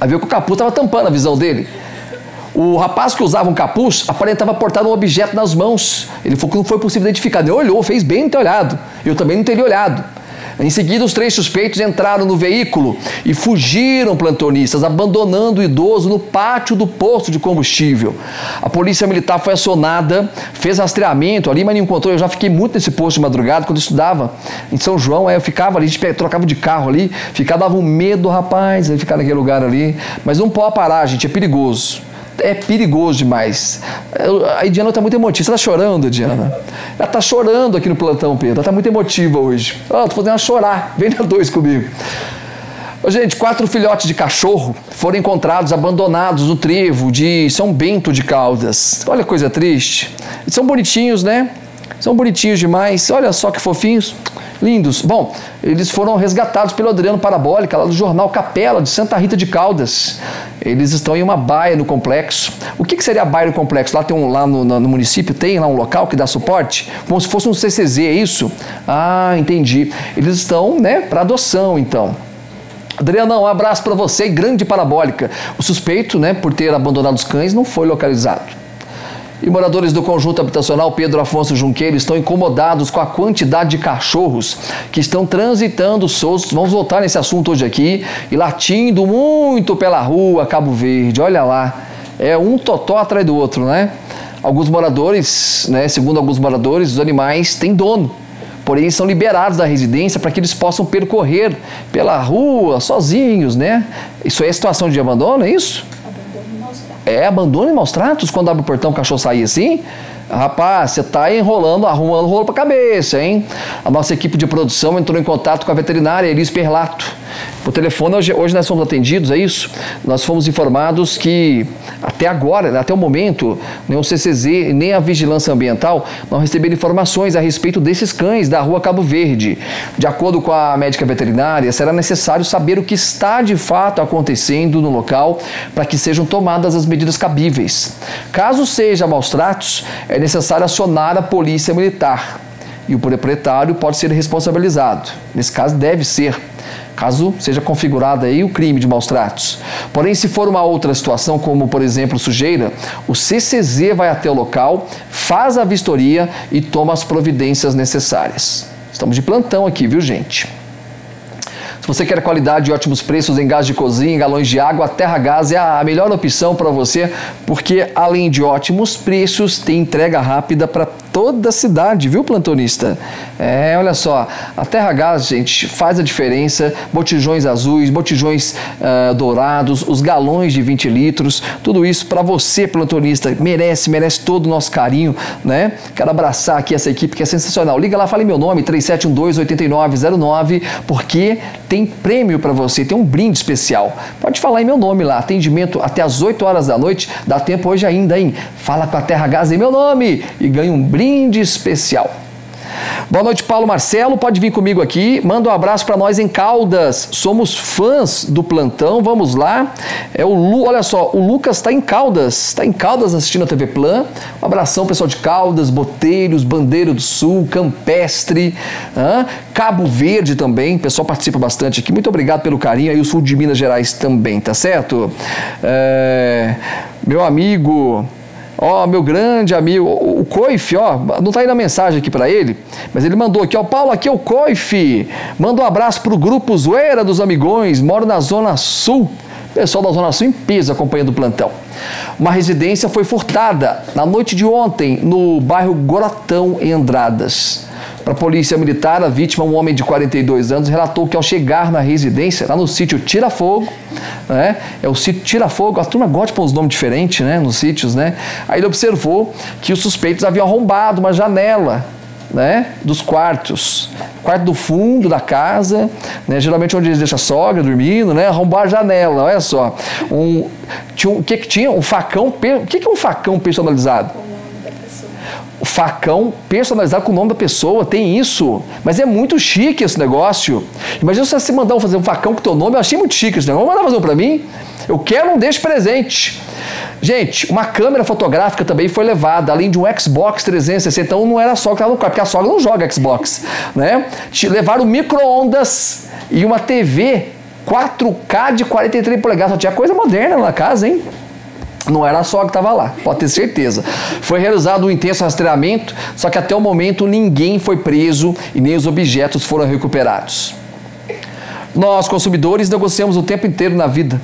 Aí viu que o capuz estava tampando a visão dele. O rapaz que usava um capuz aparentava portar um objeto nas mãos. Ele falou que não foi possível identificar. Ele olhou, fez bem não ter olhado. Eu também não teria olhado. Em seguida, os três suspeitos entraram no veículo e fugiram plantonistas, abandonando o idoso no pátio do posto de combustível. A polícia militar foi acionada, fez rastreamento ali, mas não encontrou. Eu já fiquei muito nesse posto de madrugada quando eu estudava em São João. Aí eu ficava ali, trocava de carro ali, ficava dava um medo, rapaz, ficar naquele lugar ali. Mas não pode parar, gente, é perigoso é perigoso demais. A Diana está muito emotiva. Você está chorando, Diana? Ela está chorando aqui no plantão, Pedro. Ela está muito emotiva hoje. Ó, oh, tô fazendo ela chorar. Vem na dois comigo. Gente, quatro filhotes de cachorro foram encontrados abandonados no trevo de São Bento de Caldas. Olha que coisa triste. Eles são bonitinhos, né? São bonitinhos demais. Olha só que fofinhos. Lindos. Bom, eles foram resgatados pelo Adriano Parabólica, lá do jornal Capela, de Santa Rita de Caldas. Eles estão em uma baia no complexo. O que, que seria a baia no complexo? Lá tem um, lá no, no, município tem lá um local que dá suporte? Como se fosse um CCZ, é isso? Ah, entendi. Eles estão, né, para adoção, então. Adriano, um abraço para você, grande parabólica. O suspeito, né, por ter abandonado os cães, não foi localizado. E moradores do conjunto habitacional Pedro Afonso Junqueiro estão incomodados com a quantidade de cachorros que estão transitando soltos. Vamos voltar nesse assunto hoje aqui e latindo muito pela rua Cabo Verde. Olha lá, é um totó atrás do outro, né? Alguns moradores, né, segundo alguns moradores, os animais têm dono. Porém, são liberados da residência para que eles possam percorrer pela rua sozinhos, né? Isso é situação de abandono, é isso? É, abandono e maus tratos quando abre o portão o cachorro sair assim? Rapaz, você está enrolando, arrumando rolo para cabeça, hein? A nossa equipe de produção entrou em contato com a veterinária Elis Perlato por telefone, hoje, hoje nós fomos atendidos, é isso? Nós fomos informados que até agora, até o momento, nem o CCZ nem a Vigilância Ambiental não receberam informações a respeito desses cães da rua Cabo Verde. De acordo com a médica veterinária, será necessário saber o que está de fato acontecendo no local para que sejam tomadas as medidas cabíveis. Caso seja maus tratos, é necessário acionar a polícia militar e o proprietário pode ser responsabilizado. Nesse caso, deve ser caso seja configurado aí o crime de maus tratos. Porém, se for uma outra situação, como por exemplo sujeira, o CCZ vai até o local, faz a vistoria e toma as providências necessárias. Estamos de plantão aqui, viu gente? Se você quer qualidade e ótimos preços em gás de cozinha, em galões de água, a Terra Gás é a melhor opção para você, porque além de ótimos preços, tem entrega rápida para toda a cidade, viu, plantonista? É, olha só, a Terra Gás, gente, faz a diferença. Botijões azuis, botijões uh, dourados, os galões de 20 litros, tudo isso para você, plantonista, merece, merece todo o nosso carinho, né? Quero abraçar aqui essa equipe que é sensacional. Liga lá, fale meu nome, 3712-8909, porque tem prêmio para você, tem um brinde especial. Pode falar em meu nome lá, atendimento até as 8 horas da noite, dá tempo hoje ainda, hein? Fala com a Terra Gás em meu nome e ganha um brinde brinde especial. Boa noite, Paulo Marcelo. Pode vir comigo aqui. Manda um abraço para nós em Caldas. Somos fãs do plantão. Vamos lá. É o Lu, olha só, o Lucas está em Caldas. Está em Caldas assistindo a TV Plan. Um abração, pessoal de Caldas, Boteiros, Bandeira do Sul, Campestre, Cabo Verde também. O pessoal participa bastante aqui. Muito obrigado pelo carinho. Aí o sul de Minas Gerais também, tá certo? É, meu amigo. Ó, oh, meu grande amigo, o Coif, ó, não tá aí na mensagem aqui para ele, mas ele mandou aqui, ó, Paulo, aqui é o Coif. Manda um abraço pro grupo Zoeira dos Amigões, moro na Zona Sul. Pessoal da Zona Sul em peso acompanhando o plantão. Uma residência foi furtada na noite de ontem no bairro Goratão, em Andradas. Para a polícia militar, a vítima, um homem de 42 anos, relatou que ao chegar na residência, lá no sítio Tira Fogo, né? É o sítio Tira Fogo, a turma gosta de pôr uns nomes diferentes, né? Nos sítios, né? Aí ele observou que os suspeitos haviam arrombado uma janela né, dos quartos. Quarto do fundo da casa, né, geralmente onde eles deixam a sogra dormindo, né, arrombar a janela, olha só. Um, o que que tinha? Um facão, o que que é um facão personalizado? Facão personalizado com o nome da pessoa, tem isso. Mas é muito chique esse negócio. Imagina se você mandar fazer um facão com o teu nome, eu achei muito chique esse negócio. Vamos mandar fazer um para mim? Eu quero um desse presente. Gente, uma câmera fotográfica também foi levada, além de um Xbox 360. Então não era só que estava no quarto, porque a sogra não joga Xbox, né? Levaram micro-ondas e uma TV 4K de 43 polegadas. Só tinha coisa moderna na casa, hein? Não era só que estava lá, pode ter certeza. Foi realizado um intenso rastreamento, só que até o momento ninguém foi preso e nem os objetos foram recuperados. Nós, consumidores, negociamos o tempo inteiro na vida,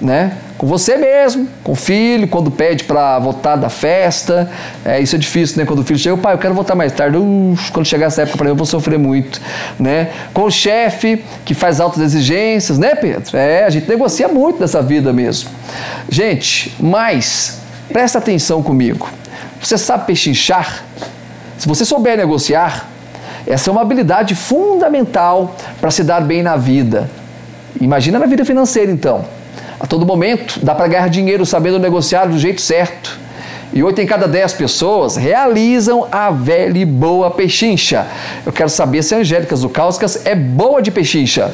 né? com você mesmo, com o filho, quando pede para votar da festa. É, isso é difícil, né? Quando o filho chega, pai, eu quero votar mais tarde. Uf, quando chegar essa época para mim, eu vou sofrer muito, né? Com o chefe, que faz altas exigências, né, Pedro? É, a gente negocia muito nessa vida mesmo. Gente, mas presta atenção comigo. Você sabe pechinchar? Se você souber negociar, essa é uma habilidade fundamental para se dar bem na vida. Imagina na vida financeira, então a todo momento. Dá para ganhar dinheiro sabendo negociar do jeito certo. e 8 em cada 10 pessoas realizam a velha e boa pechincha. Eu quero saber se a Angélica Zucauskas é boa de pechincha.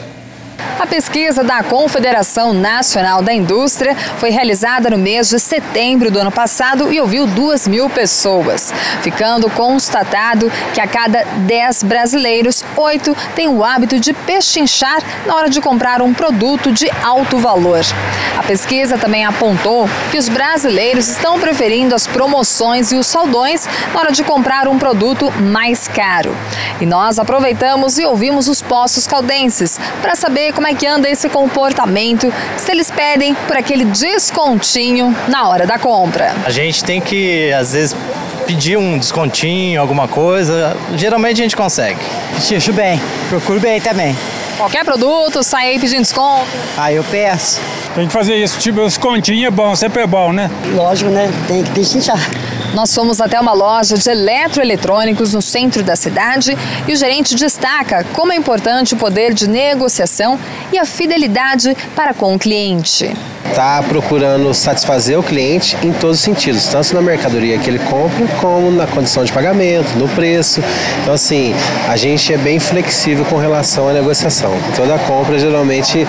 A pesquisa da Confederação Nacional da Indústria foi realizada no mês de setembro do ano passado e ouviu 2 mil pessoas, ficando constatado que a cada 10 brasileiros, 8 têm o hábito de pechinchar na hora de comprar um produto de alto valor. A pesquisa também apontou que os brasileiros estão preferindo as promoções e os saldões na hora de comprar um produto mais caro. E nós aproveitamos e ouvimos os postos caldenses para saber como é que anda esse comportamento, se eles pedem por aquele descontinho na hora da compra. A gente tem que, às vezes, pedir um descontinho, alguma coisa. Geralmente a gente consegue. Xixo bem, procuro bem também. Qualquer produto, sai aí pedindo desconto. Aí eu peço. Tem que fazer isso, tipo, descontinho é bom, sempre é bom, né? Lógico, né? Tem que pechinchar. Nós fomos até uma loja de eletroeletrônicos no centro da cidade e o gerente destaca como é importante o poder de negociação e a fidelidade para com o cliente. Está procurando satisfazer o cliente em todos os sentidos, tanto na mercadoria que ele compra, como na condição de pagamento, no preço. Então, assim, a gente é bem flexível com relação à negociação. Toda compra, geralmente,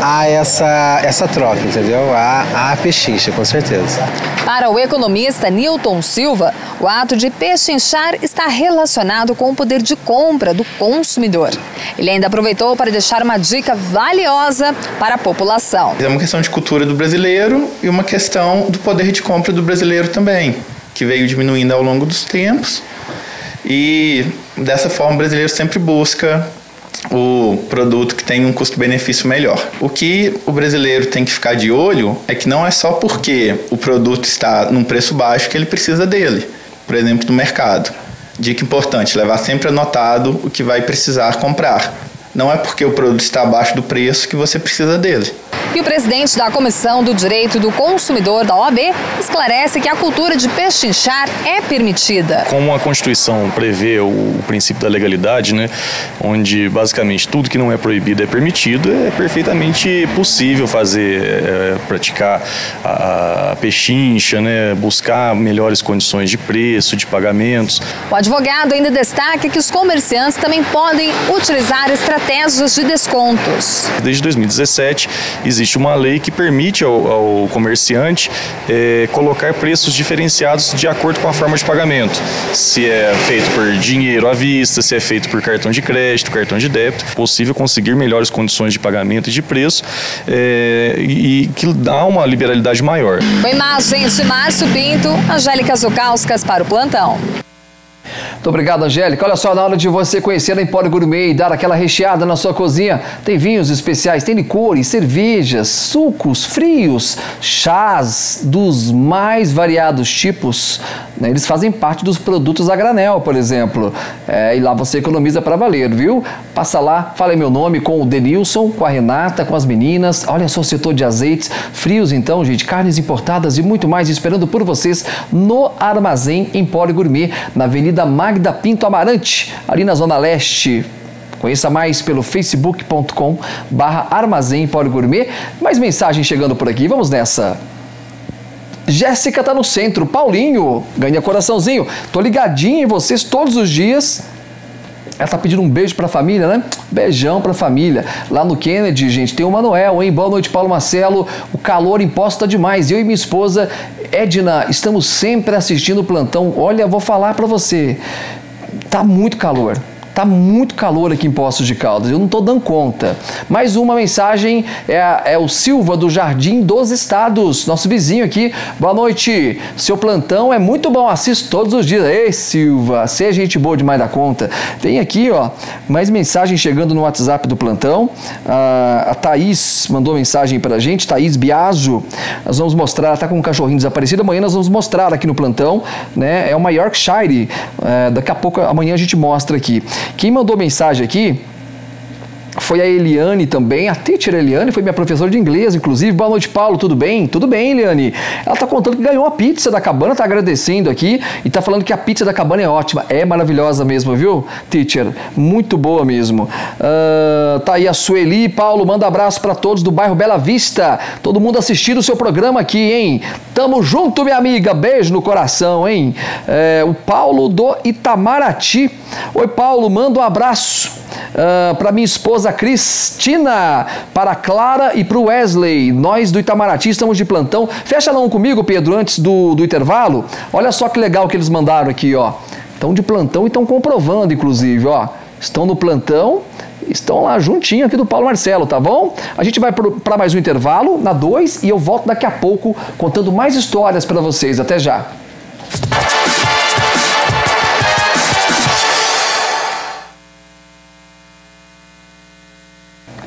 há essa, essa troca, entendeu? Há, há a pechincha, com certeza. Para o economista Newton Silva, o ato de pechinchar está relacionado com o poder de compra do consumidor. Ele ainda aproveitou para deixar uma dica valiosa para a população. É uma questão de cultura do brasileiro e uma questão do poder de compra do brasileiro também, que veio diminuindo ao longo dos tempos. E dessa forma o brasileiro sempre busca o produto que tem um custo-benefício melhor. O que o brasileiro tem que ficar de olho é que não é só porque o produto está num preço baixo que ele precisa dele, por exemplo, no mercado. Dica importante: levar sempre anotado o que vai precisar comprar. Não é porque o produto está abaixo do preço que você precisa dele. E o presidente da Comissão do Direito do Consumidor da OAB esclarece que a cultura de pechinchar é permitida. Como a Constituição prevê o princípio da legalidade, né, onde basicamente tudo que não é proibido é permitido, é perfeitamente possível fazer, é, praticar a, a pechincha, né, buscar melhores condições de preço, de pagamentos. O advogado ainda destaca que os comerciantes também podem utilizar estratégias de descontos. Desde 2017, existe uma lei que permite ao, ao comerciante é, colocar preços diferenciados de acordo com a forma de pagamento. Se é feito por dinheiro à vista, se é feito por cartão de crédito, cartão de débito, é possível conseguir melhores condições de pagamento e de preço é, e que dá uma liberalidade maior. Com imagens de Márcio Pinto, Angélica Zucauskas para o plantão. Muito obrigado, Angélica. Olha só, na hora de você conhecer a Empório Gourmet e dar aquela recheada na sua cozinha, tem vinhos especiais, tem licores, cervejas, sucos, frios, chás dos mais variados tipos. Né? Eles fazem parte dos produtos a granel, por exemplo. É, e lá você economiza para valer, viu? Passa lá, fala meu nome com o Denilson, com a Renata, com as meninas. Olha só o setor de azeites, frios então, gente, carnes importadas e muito mais esperando por vocês no Armazém Empório Gourmet, na Avenida Magda Pinto Amarante, ali na Zona Leste. Conheça mais pelo facebook.com barra Armazém Empório Gourmet. Mais mensagem chegando por aqui, vamos nessa. Jéssica tá no centro, Paulinho ganha coraçãozinho. Tô ligadinho em vocês todos os dias. Ela tá pedindo um beijo pra família, né? Beijão pra família. Lá no Kennedy, gente, tem o Manuel, hein? Boa noite, Paulo Marcelo. O calor imposta demais. Eu e minha esposa, Edna, estamos sempre assistindo o plantão. Olha, vou falar pra você. Tá muito calor. Tá muito calor aqui em Poços de Caldas, eu não estou dando conta. Mais uma mensagem é, é, o Silva do Jardim dos Estados, nosso vizinho aqui. Boa noite, seu plantão é muito bom, assisto todos os dias. Ei, Silva, você é gente boa demais da conta. Tem aqui, ó, mais mensagem chegando no WhatsApp do plantão. Ah, a Thaís mandou mensagem pra gente, Thaís Biaso. Nós vamos mostrar, ela tá com um cachorrinho desaparecido, amanhã nós vamos mostrar aqui no plantão, né? É uma Yorkshire. É, daqui a pouco, amanhã a gente mostra aqui. Quem mandou mensagem aqui foi a Eliane também, a teacher Eliane, foi minha professora de inglês, inclusive. Boa noite, Paulo, tudo bem? Tudo bem, Eliane. Ela tá contando que ganhou a pizza da Cabana, tá agradecendo aqui e tá falando que a pizza da Cabana é ótima. É maravilhosa mesmo, viu, teacher? Muito boa mesmo. Uh, tá aí a Sueli, Paulo, manda abraço para todos do bairro Bela Vista. Todo mundo assistindo o seu programa aqui, hein? Tamo junto, minha amiga. Beijo no coração, hein? É, o Paulo do Itamaraty. Oi, Paulo, manda um abraço. Uh, para minha esposa Cristina, para Clara e para o Wesley. Nós do Itamaraty estamos de plantão. Fecha lá um comigo, Pedro, antes do, do intervalo. Olha só que legal que eles mandaram aqui, ó. Estão de plantão e estão comprovando, inclusive, ó. Estão no plantão estão lá juntinho aqui do Paulo Marcelo, tá bom? A gente vai para mais um intervalo, na 2, e eu volto daqui a pouco contando mais histórias para vocês. Até já.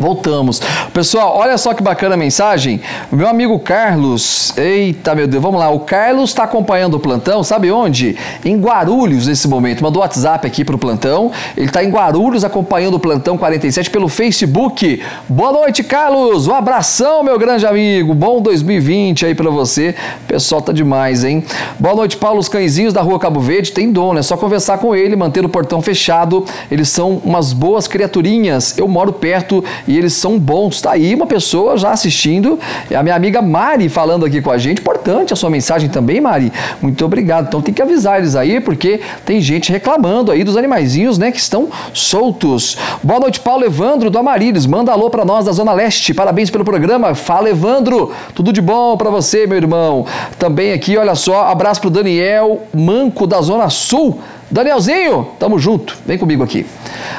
Voltamos. Pessoal, olha só que bacana a mensagem. Meu amigo Carlos, eita meu Deus, vamos lá. O Carlos está acompanhando o plantão, sabe onde? Em Guarulhos nesse momento. Mandou WhatsApp aqui para o plantão. Ele está em Guarulhos acompanhando o plantão 47 pelo Facebook. Boa noite, Carlos. Um abração, meu grande amigo. Bom 2020 aí para você. Pessoal tá demais, hein? Boa noite, Paulo. Os cãezinhos da rua Cabo Verde tem dono, é só conversar com ele, manter o portão fechado. Eles são umas boas criaturinhas. Eu moro perto e eles são bons. Está aí uma pessoa já assistindo, é a minha amiga Mari falando aqui com a gente. Importante a sua mensagem também, Mari. Muito obrigado. Então tem que avisar eles aí, porque tem gente reclamando aí dos animaizinhos, né, que estão soltos. Boa noite, Paulo Evandro do Amarilis. Manda alô para nós da Zona Leste. Parabéns pelo programa. Fala, Evandro. Tudo de bom para você, meu irmão. Também aqui, olha só, abraço pro Daniel Manco da Zona Sul. Danielzinho, tamo junto, vem comigo aqui.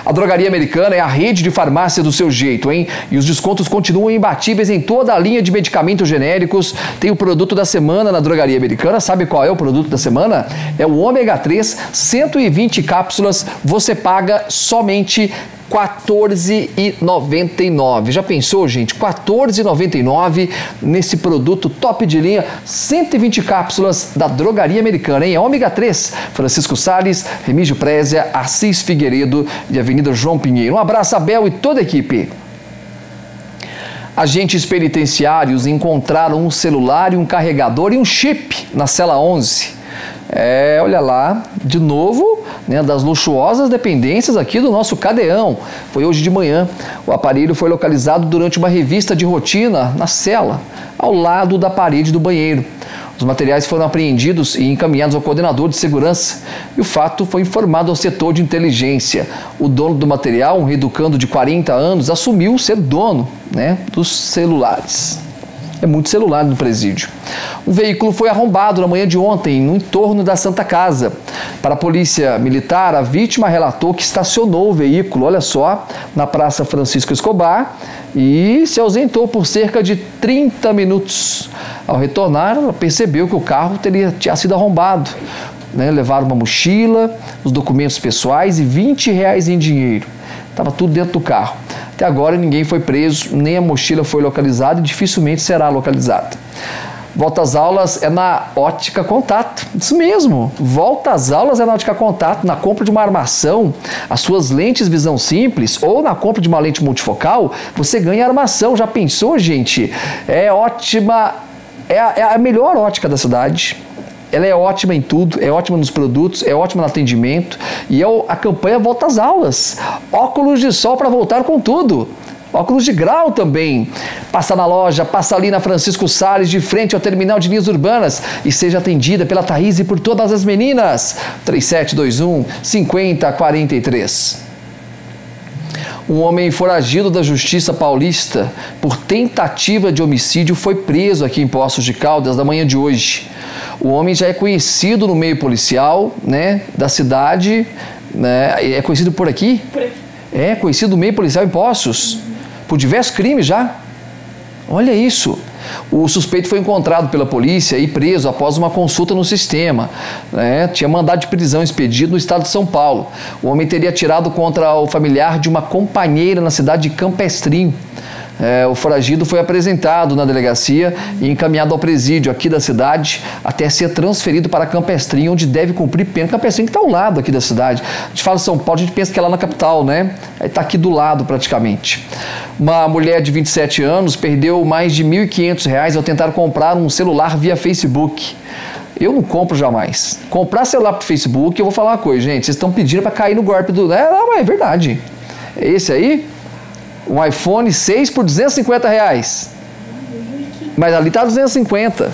A Drogaria Americana é a rede de farmácia do seu jeito, hein? E os descontos continuam imbatíveis em toda a linha de medicamentos genéricos. Tem o produto da semana na Drogaria Americana. Sabe qual é o produto da semana? É o ômega 3, 120 cápsulas. Você paga somente 14,99. Já pensou, gente? 14,99 nesse produto top de linha, 120 cápsulas da Drogaria Americana, hein? É ômega 3. Francisco Sales, Remígio Prézia, Assis Figueiredo e Avenida João Pinheiro. Um abraço, Abel e toda a equipe. Agentes penitenciários encontraram um celular e um carregador e um chip na cela 11 é, olha lá, de novo, né, das luxuosas dependências aqui do nosso cadeão. Foi hoje de manhã. O aparelho foi localizado durante uma revista de rotina na cela, ao lado da parede do banheiro. Os materiais foram apreendidos e encaminhados ao coordenador de segurança e o fato foi informado ao setor de inteligência. O dono do material, um reeducando de 40 anos, assumiu ser dono né, dos celulares. É muito celular no presídio. Um veículo foi arrombado na manhã de ontem, no entorno da Santa Casa. Para a polícia militar, a vítima relatou que estacionou o veículo, olha só, na Praça Francisco Escobar e se ausentou por cerca de 30 minutos. Ao retornar, ela percebeu que o carro teria, tinha sido arrombado. Né? Levaram uma mochila, os documentos pessoais e 20 reais em dinheiro. Estava tudo dentro do carro. Até agora ninguém foi preso, nem a mochila foi localizada e dificilmente será localizada. Volta às aulas é na ótica contato. Isso mesmo. Volta às aulas é na ótica contato. Na compra de uma armação, as suas lentes visão simples ou na compra de uma lente multifocal, você ganha armação. Já pensou, gente? É ótima. É a, é a melhor ótica da cidade ela é ótima em tudo, é ótima nos produtos, é ótima no atendimento e é a campanha Volta às Aulas. Óculos de sol para voltar com tudo. Óculos de grau também. Passa na loja, passa ali na Francisco Sales, de frente ao terminal de linhas urbanas e seja atendida pela Thaís e por todas as meninas. 3721 5043. Um homem foragido da Justiça Paulista por tentativa de homicídio foi preso aqui em Poços de Caldas na manhã de hoje. O homem já é conhecido no meio policial, né, da cidade, né, é conhecido por aqui? Por aqui. É conhecido no meio policial em Poços, por diversos crimes já. Olha isso. O suspeito foi encontrado pela polícia e preso após uma consulta no sistema. Né? Tinha mandado de prisão expedido no estado de São Paulo. O homem teria atirado contra o familiar de uma companheira na cidade de Campestrinho. É, o foragido foi apresentado na delegacia e encaminhado ao presídio aqui da cidade até ser transferido para Campestrinho, onde deve cumprir pena. Campestrinho que está ao lado aqui da cidade. A gente fala São Paulo, a gente pensa que é lá na capital, né? Está aqui do lado praticamente. Uma mulher de 27 anos perdeu mais de R$ 1.500 ao tentar comprar um celular via Facebook. Eu não compro jamais. Comprar celular pro Facebook, eu vou falar uma coisa, gente. Vocês estão pedindo para cair no golpe do. É, não, é verdade. É esse aí? Um iPhone 6 por 250 reais. Mas ali tá 250.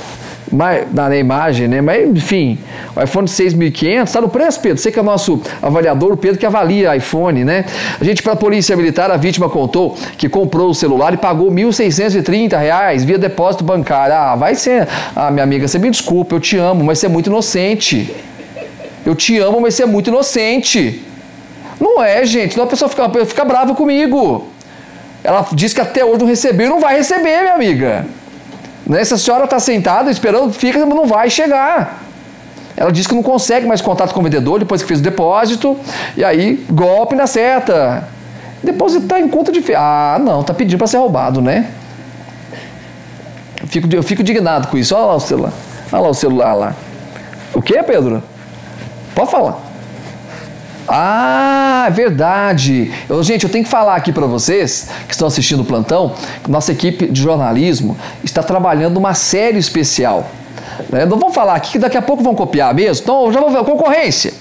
mas, na imagem, né? Mas, enfim, o iPhone 6.500 está no preço, Pedro. Você que é o nosso avaliador, o Pedro que avalia iPhone, né? A gente, para a Polícia Militar, a vítima contou que comprou o celular e pagou R$ 1.630 via depósito bancário. Ah, vai ser. Ah, minha amiga, você me desculpa, eu te amo, mas você é muito inocente. Eu te amo, mas você é muito inocente. Não é, gente. Não a pessoa fica, fica brava comigo. Ela disse que até hoje não recebeu e não vai receber, minha amiga. Né? Se a senhora está sentada esperando, fica, mas não vai chegar. Ela disse que não consegue mais contato com o vendedor depois que fez o depósito. E aí, golpe na seta. Depositar em conta de. Ah, não, tá pedindo para ser roubado, né? Eu fico, eu fico indignado com isso. Olha lá o celular. Olha lá o celular lá. O que, Pedro? Pode falar. Ah, é verdade. Eu, gente, eu tenho que falar aqui para vocês que estão assistindo o plantão, nossa equipe de jornalismo está trabalhando uma série especial. Né? Não vamos falar aqui que daqui a pouco vão copiar mesmo. Então já vou ver concorrência,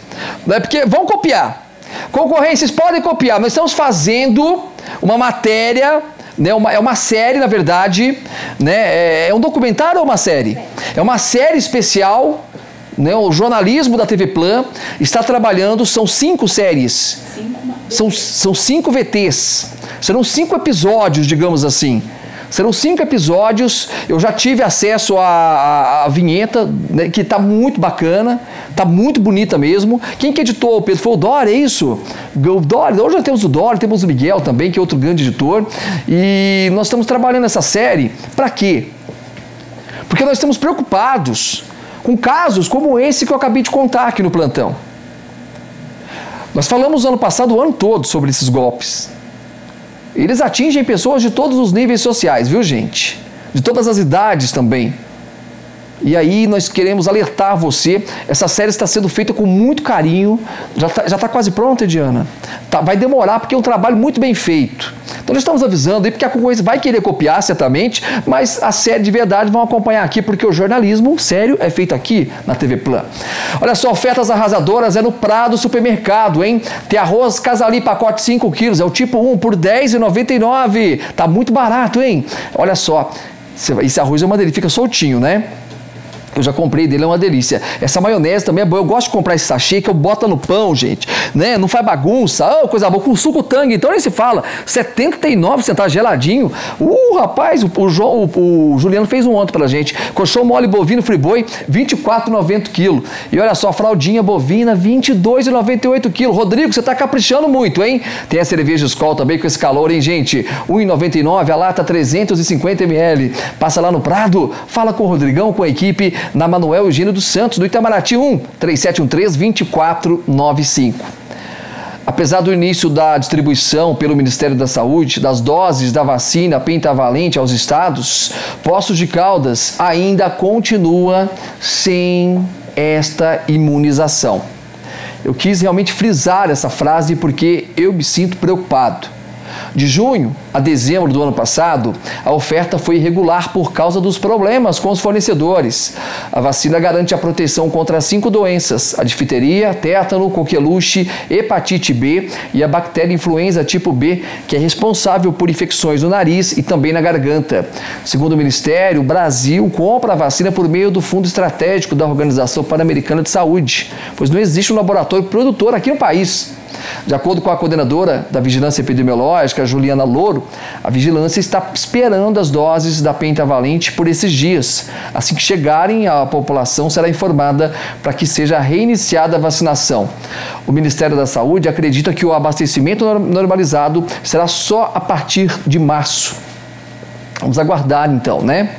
né? Porque vão copiar. Concorrências podem copiar. Nós estamos fazendo uma matéria né, uma, é uma série, na verdade, né, é, é um documentário ou uma série? É uma série especial né, o jornalismo da TV Plan está trabalhando, são cinco séries. São, são cinco VTs. Serão cinco episódios, digamos assim. Serão cinco episódios. Eu já tive acesso à, à, à vinheta, né, que está muito bacana, está muito bonita mesmo. Quem que editou, Pedro? Foi o Dória, é isso? O Dória. Hoje já temos o Dória, temos o Miguel também, que é outro grande editor. E nós estamos trabalhando essa série para quê? Porque nós estamos preocupados com casos como esse que eu acabei de contar aqui no plantão. Nós falamos ano passado o ano todo sobre esses golpes. Eles atingem pessoas de todos os níveis sociais, viu, gente? De todas as idades também. E aí nós queremos alertar você. Essa série está sendo feita com muito carinho. Já está tá quase pronta, Diana? Tá, vai demorar porque é um trabalho muito bem feito. Então nós estamos avisando aí porque a concorrência vai querer copiar certamente, mas a série de verdade vão acompanhar aqui porque o jornalismo sério é feito aqui na TV Plan. Olha só, ofertas arrasadoras é no Prado Supermercado, hein? Tem arroz Casali pacote 5 quilos, é o tipo 1 por R$10,99. Tá muito barato, hein? Olha só, esse arroz é uma delícia, fica soltinho, né? Eu já comprei dele, é uma delícia. Essa maionese também é boa. Eu gosto de comprar esse sachê que eu boto no pão, gente. Né? Não faz bagunça. Oh, coisa boa. Com suco tangue, então nem se fala. 79 centavos geladinho. Uh, rapaz, o, o, o, o Juliano fez um ontem pra gente. Colchão mole bovino friboi, 24,90 quilo. E olha só, fraldinha bovina, 22,98 quilo. Rodrigo, você tá caprichando muito, hein? Tem a cerveja Skol também com esse calor, hein, gente? 1,99, a lata 350 ml. Passa lá no Prado, fala com o Rodrigão, com a equipe na Manuel Eugênio dos Santos, do Itamaraty 1, 3713-2495. Apesar do início da distribuição pelo Ministério da Saúde das doses da vacina pentavalente aos estados, Poços de Caldas ainda continua sem esta imunização. Eu quis realmente frisar essa frase porque eu me sinto preocupado. De junho a dezembro do ano passado, a oferta foi irregular por causa dos problemas com os fornecedores. A vacina garante a proteção contra cinco doenças: a difteria, tétano, coqueluche, hepatite B e a bactéria influenza tipo B, que é responsável por infecções no nariz e também na garganta. Segundo o Ministério, o Brasil compra a vacina por meio do Fundo Estratégico da Organização Pan-Americana de Saúde, pois não existe um laboratório produtor aqui no país. De acordo com a coordenadora da Vigilância Epidemiológica, Juliana Louro, a vigilância está esperando as doses da pentavalente por esses dias. Assim que chegarem, a população será informada para que seja reiniciada a vacinação. O Ministério da Saúde acredita que o abastecimento normalizado será só a partir de março. Vamos aguardar então, né?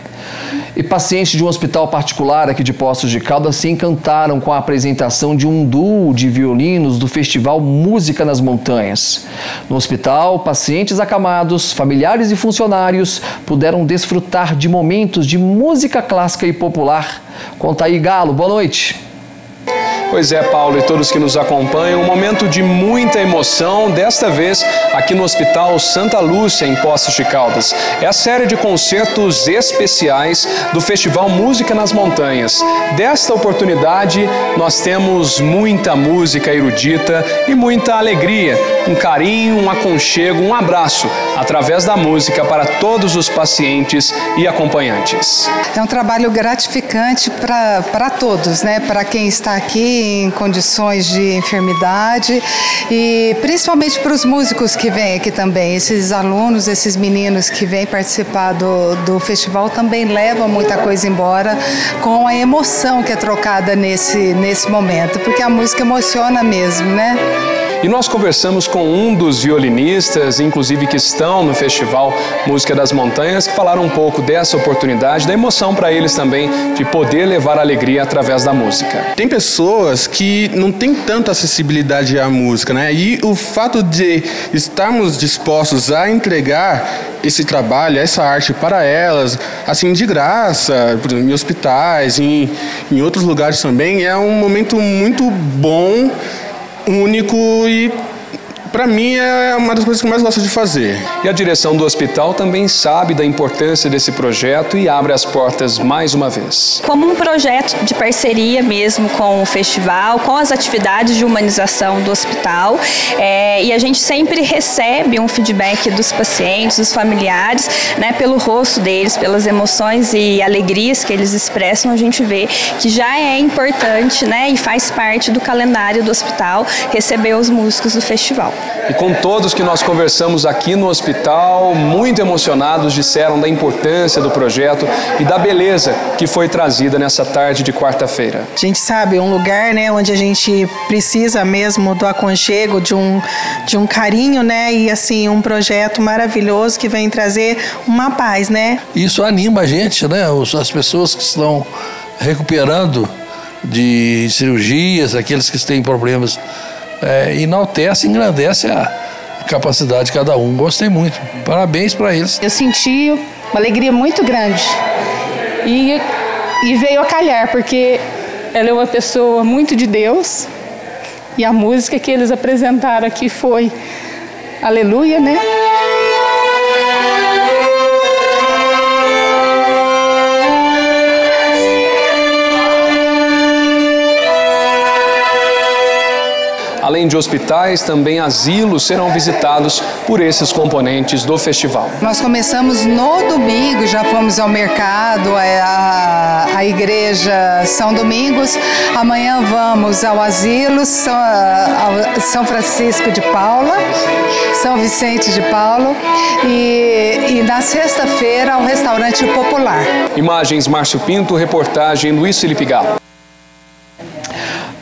E pacientes de um hospital particular aqui de Poços de Caldas se encantaram com a apresentação de um duo de violinos do festival Música nas Montanhas. No hospital, pacientes acamados, familiares e funcionários puderam desfrutar de momentos de música clássica e popular. Conta aí, Galo, boa noite. Pois é, Paulo e todos que nos acompanham, um momento de muita emoção, desta vez aqui no Hospital Santa Lúcia, em Poços de Caldas. É a série de concertos especiais do Festival Música nas Montanhas. Desta oportunidade, nós temos muita música erudita e muita alegria, um carinho, um aconchego, um abraço, através da música para todos os pacientes e acompanhantes. É um trabalho gratificante para todos, né? Para quem está aqui em condições de enfermidade e principalmente para os músicos que vêm aqui também. Esses alunos, esses meninos que vêm participar do, do festival também levam muita coisa embora com a emoção que é trocada nesse, nesse momento, porque a música emociona mesmo, né? E nós conversamos com um dos violinistas, inclusive que estão no Festival Música das Montanhas, que falaram um pouco dessa oportunidade, da emoção para eles também de poder levar alegria através da música. Tem pessoas que não têm tanta acessibilidade à música, né? E o fato de estarmos dispostos a entregar esse trabalho, essa arte para elas, assim, de graça, em hospitais, em, em outros lugares também, é um momento muito bom único e para mim é uma das coisas que eu mais gosto de fazer. E a direção do hospital também sabe da importância desse projeto e abre as portas mais uma vez. Como um projeto de parceria mesmo com o festival, com as atividades de humanização do hospital, é, e a gente sempre recebe um feedback dos pacientes, dos familiares, né, pelo rosto deles, pelas emoções e alegrias que eles expressam, a gente vê que já é importante, né, e faz parte do calendário do hospital receber os músicos do festival. E com todos que nós conversamos aqui no hospital, muito emocionados, disseram da importância do projeto e da beleza que foi trazida nessa tarde de quarta-feira. A gente sabe, um lugar né, onde a gente precisa mesmo do aconchego, de um, de um carinho, né? E assim, um projeto maravilhoso que vem trazer uma paz, né? Isso anima a gente, né? As pessoas que estão recuperando de cirurgias, aqueles que têm problemas é, enaltece, engrandece a capacidade de cada um. Gostei muito. Parabéns para eles. Eu senti uma alegria muito grande e, e veio a calhar, porque ela é uma pessoa muito de Deus e a música que eles apresentaram aqui foi Aleluia, né? Além de hospitais, também asilos serão visitados por esses componentes do festival. Nós começamos no domingo, já fomos ao mercado, a, a igreja São Domingos. Amanhã vamos ao asilo São, ao São Francisco de Paula, São Vicente de Paulo e, e na sexta-feira ao restaurante popular. Imagens Márcio Pinto, reportagem Luiz Felipe Galo.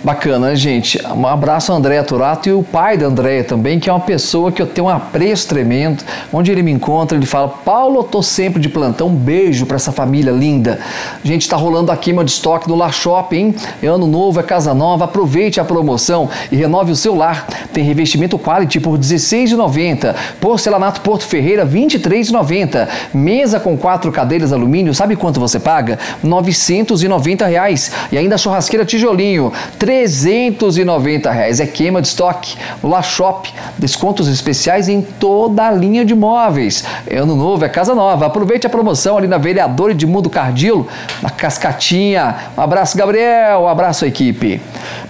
Bacana, gente. Um abraço ao André Turato e o pai da Andréia também, que é uma pessoa que eu tenho um apreço tremendo. Onde ele me encontra, ele fala: Paulo, eu tô sempre de plantão. Um beijo para essa família linda. Gente, está rolando a queima de estoque no Lar Shopping. É ano novo, é casa nova. Aproveite a promoção e renove o seu lar. Tem revestimento quality por R$ 16,90. Porcelanato Porto Ferreira, R$ 23,90. Mesa com quatro cadeiras alumínio, sabe quanto você paga? 990 reais. E ainda churrasqueira tijolinho, 390 reais. É queima de estoque. La Shop, descontos especiais em toda a linha de móveis. É ano novo, é casa nova. Aproveite a promoção ali na Vereador Edmundo Cardilo, na Cascatinha. Um abraço, Gabriel. Um abraço, equipe.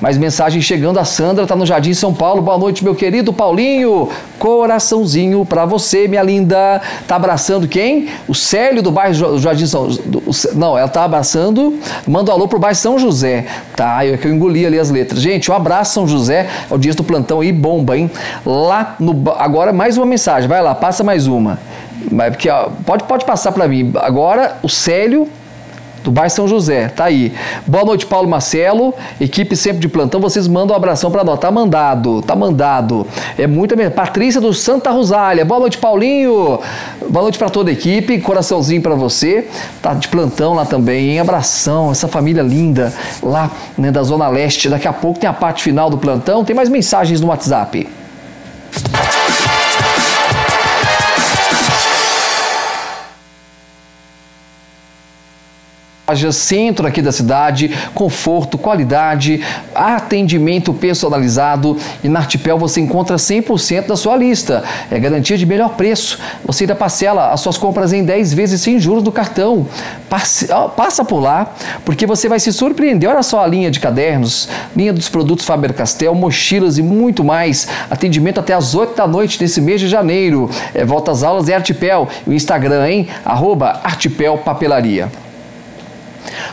Mais mensagem chegando. A Sandra está no Jardim São Paulo. Boa noite, meu querido Paulinho. Coraçãozinho para você, minha linda. Tá abraçando quem? O Célio do bairro Jardim São... Não, ela tá abraçando. Manda um alô pro bairro São José. Tá, eu que eu engoli ali as letras. Gente, um abraço, São José. É o dia do plantão aí, bomba, hein? Lá no. Agora, mais uma mensagem. Vai lá, passa mais uma. Porque, ó, pode, pode passar para mim. Agora, o Célio do bairro São José. Tá aí. Boa noite, Paulo Marcelo. Equipe sempre de plantão. Vocês mandam um abração para nós. Tá mandado, tá mandado. É muita mesmo. Patrícia do Santa Rosália. Boa noite, Paulinho. Boa noite para toda a equipe. Coraçãozinho para você. Tá de plantão lá também, hein? Abração. Essa família linda lá né, da Zona Leste. Daqui a pouco tem a parte final do plantão. Tem mais mensagens no WhatsApp. Centro aqui da cidade, conforto, qualidade, atendimento personalizado e na Artipel você encontra 100% da sua lista. É garantia de melhor preço. Você ainda parcela as suas compras em 10 vezes sem juros do cartão. Passa por lá, porque você vai se surpreender. Olha só a linha de cadernos, linha dos produtos Faber-Castell, mochilas e muito mais. Atendimento até às 8 da noite nesse mês de janeiro. É, volta às aulas é Artipel. O Instagram, hein? Arroba Artipel Papelaria.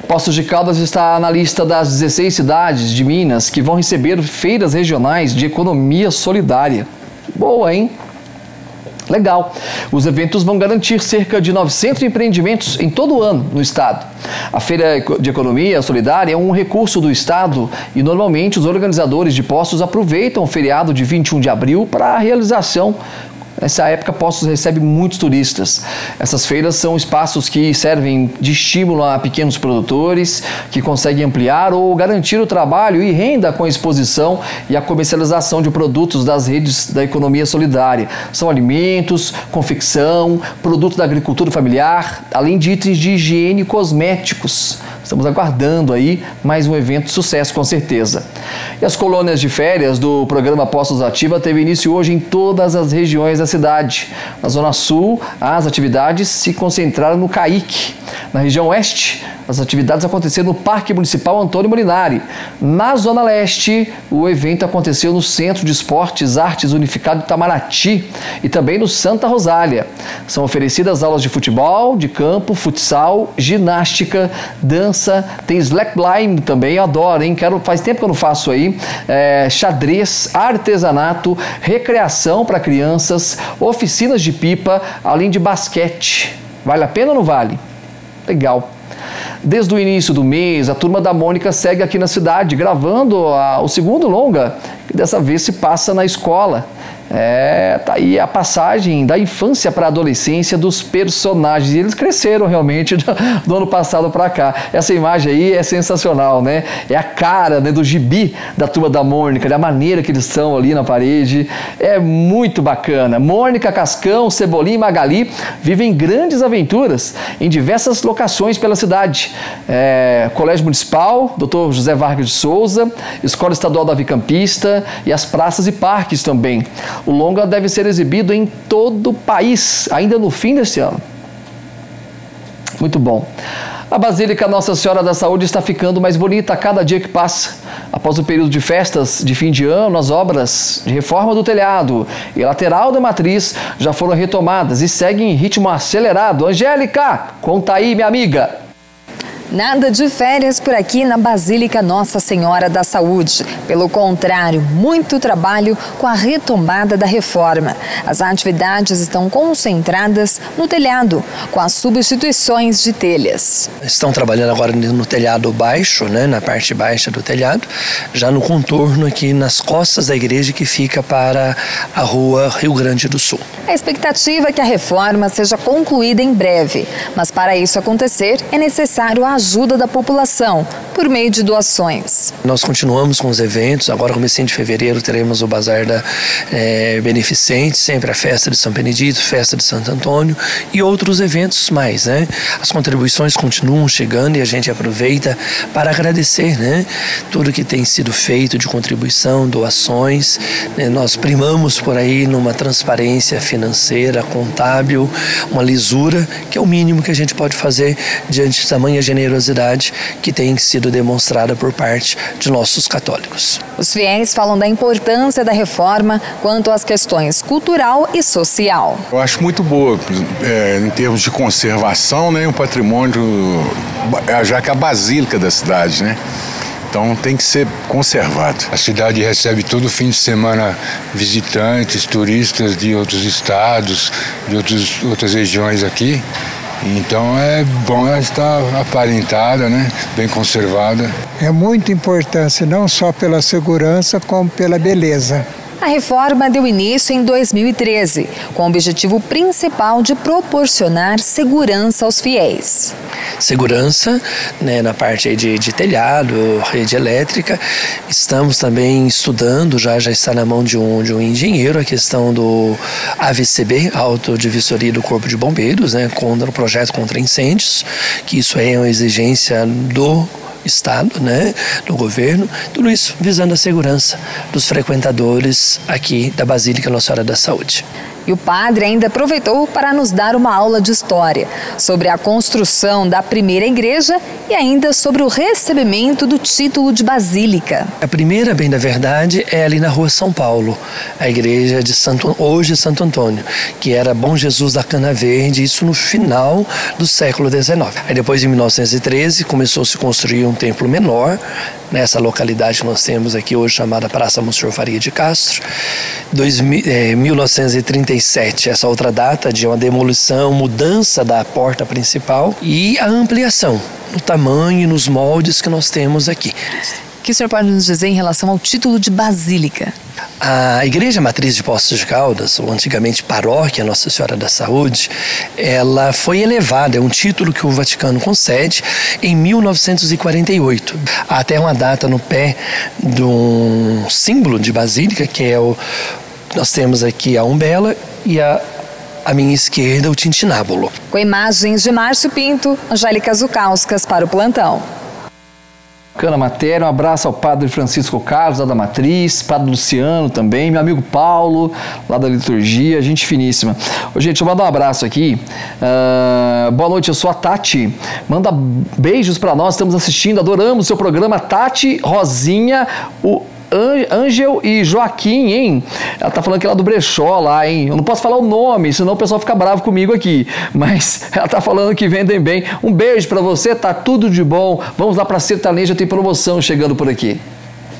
Poços de Caldas está na lista das 16 cidades de Minas que vão receber feiras regionais de economia solidária. Boa, hein? Legal. Os eventos vão garantir cerca de 900 empreendimentos em todo o ano no estado. A Feira de Economia Solidária é um recurso do estado e normalmente os organizadores de postos aproveitam o feriado de 21 de abril para a realização Nessa época, Poços recebe muitos turistas. Essas feiras são espaços que servem de estímulo a pequenos produtores que conseguem ampliar ou garantir o trabalho e renda com a exposição e a comercialização de produtos das redes da economia solidária. São alimentos, confecção, produtos da agricultura familiar, além de itens de higiene e cosméticos. Estamos aguardando aí mais um evento de sucesso, com certeza. E as colônias de férias do programa Postos Ativa teve início hoje em todas as regiões da cidade. Na Zona Sul, as atividades se concentraram no CAIC. Na região Oeste, as atividades aconteceram no Parque Municipal Antônio Molinari. Na Zona Leste, o evento aconteceu no Centro de Esportes Artes Unificado Itamaraty e também no Santa Rosália. São oferecidas aulas de futebol, de campo, futsal, ginástica, dança, tem slackline também, adoro, hein? Quero, faz tempo que eu não faço aí. É, xadrez, artesanato, recreação para crianças, oficinas de pipa, além de basquete. Vale a pena ou não vale? Legal. Desde o início do mês, a turma da Mônica segue aqui na cidade, gravando a, o segundo longa, que dessa vez se passa na escola. É, tá aí a passagem da infância para a adolescência dos personagens. Eles cresceram realmente do, do ano passado para cá. Essa imagem aí é sensacional, né? É a cara né, do gibi da turma da Mônica, da maneira que eles estão ali na parede. É muito bacana. Mônica, Cascão, Cebolinha e Magali vivem grandes aventuras em diversas locações pela cidade. É, Colégio Municipal, Dr. José Vargas de Souza, Escola Estadual Davi Campista e as praças e parques também. O longa deve ser exibido em todo o país, ainda no fim deste ano. Muito bom. A Basílica Nossa Senhora da Saúde está ficando mais bonita a cada dia que passa. Após o período de festas de fim de ano, as obras de reforma do telhado e lateral da matriz já foram retomadas e seguem em ritmo acelerado. Angélica, conta aí, minha amiga. Nada de férias por aqui na Basílica Nossa Senhora da Saúde. Pelo contrário, muito trabalho com a retomada da reforma. As atividades estão concentradas no telhado, com as substituições de telhas. Estão trabalhando agora no telhado baixo, né, na parte baixa do telhado, já no contorno aqui nas costas da igreja que fica para a rua Rio Grande do Sul. A expectativa é que a reforma seja concluída em breve, mas para isso acontecer é necessário a ajuda da população por meio de doações. Nós continuamos com os eventos, agora comecinho de fevereiro teremos o Bazar da é, Beneficente, sempre a festa de São Benedito, festa de Santo Antônio e outros eventos mais, né? As contribuições continuam chegando e a gente aproveita para agradecer, né? Tudo que tem sido feito de contribuição, doações, né? nós primamos por aí numa transparência financeira, contábil, uma lisura, que é o mínimo que a gente pode fazer diante de tamanha generosidade generosidade que tem sido demonstrada por parte de nossos católicos. Os fiéis falam da importância da reforma quanto às questões cultural e social. Eu acho muito boa é, em termos de conservação, né, um patrimônio, já que é a basílica da cidade, né? Então tem que ser conservado. A cidade recebe todo fim de semana visitantes, turistas de outros estados, de outros, outras regiões aqui. Então é bom ela estar aparentada, né? bem conservada. É muita importância, não só pela segurança, como pela beleza. A reforma deu início em 2013, com o objetivo principal de proporcionar segurança aos fiéis. Segurança né, na parte de, de telhado, rede elétrica. Estamos também estudando, já, já está na mão de um, de um engenheiro, a questão do AVCB, Auto de Vistoria do Corpo de Bombeiros, né, contra o projeto contra incêndios, que isso é uma exigência do Estado, né, do governo, tudo isso visando a segurança dos frequentadores aqui da Basílica Nossa Senhora da Saúde. E o padre ainda aproveitou para nos dar uma aula de história sobre a construção da primeira igreja e ainda sobre o recebimento do título de basílica. A primeira, bem da verdade, é ali na rua São Paulo, a igreja de Santo, hoje Santo Antônio, que era Bom Jesus da Cana Verde, isso no final do século XIX. Aí depois, em 1913, começou a se construir um templo menor, nessa localidade que nós temos aqui hoje chamada Praça Monsenhor Faria de Castro. Dois, eh, 1937, essa outra data de uma demolição, mudança da porta principal e a ampliação no tamanho e nos moldes que nós temos aqui. O que o senhor pode nos dizer em relação ao título de basílica? A Igreja Matriz de Poços de Caldas, ou antigamente Paróquia Nossa Senhora da Saúde, ela foi elevada, é um título que o Vaticano concede em 1948. Há até uma data no pé de um símbolo de basílica, que é o. Nós temos aqui a umbela e a à minha esquerda, o tintinábulo. Com imagens de Márcio Pinto, Angélica Zucauskas para o plantão. Bacana matéria, um abraço ao padre Francisco Carlos, lá da Matriz, padre Luciano também, meu amigo Paulo, lá da liturgia, gente finíssima. Ô, gente, eu mandar um abraço aqui. Uh, boa noite, eu sou a Tati. Manda beijos para nós, estamos assistindo, adoramos o seu programa. Tati Rosinha, o Ângel e Joaquim, hein? Ela tá falando que é lá do brechó lá, hein? Eu não posso falar o nome, senão o pessoal fica bravo comigo aqui. Mas ela tá falando que vendem bem. Um beijo para você, tá tudo de bom. Vamos lá pra Sertaneja, tem promoção chegando por aqui.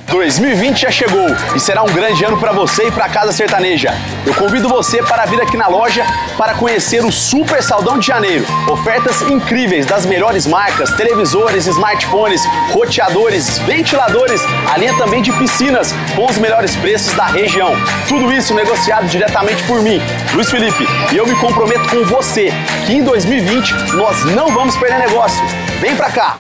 2020 já chegou e será um grande ano para você e para Casa Sertaneja. Eu convido você para vir aqui na loja para conhecer o Super Saldão de Janeiro. Ofertas incríveis das melhores marcas, televisores, smartphones, roteadores, ventiladores, a linha também de piscinas com os melhores preços da região. Tudo isso negociado diretamente por mim, Luiz Felipe. E eu me comprometo com você que em 2020 nós não vamos perder negócio. Vem pra cá!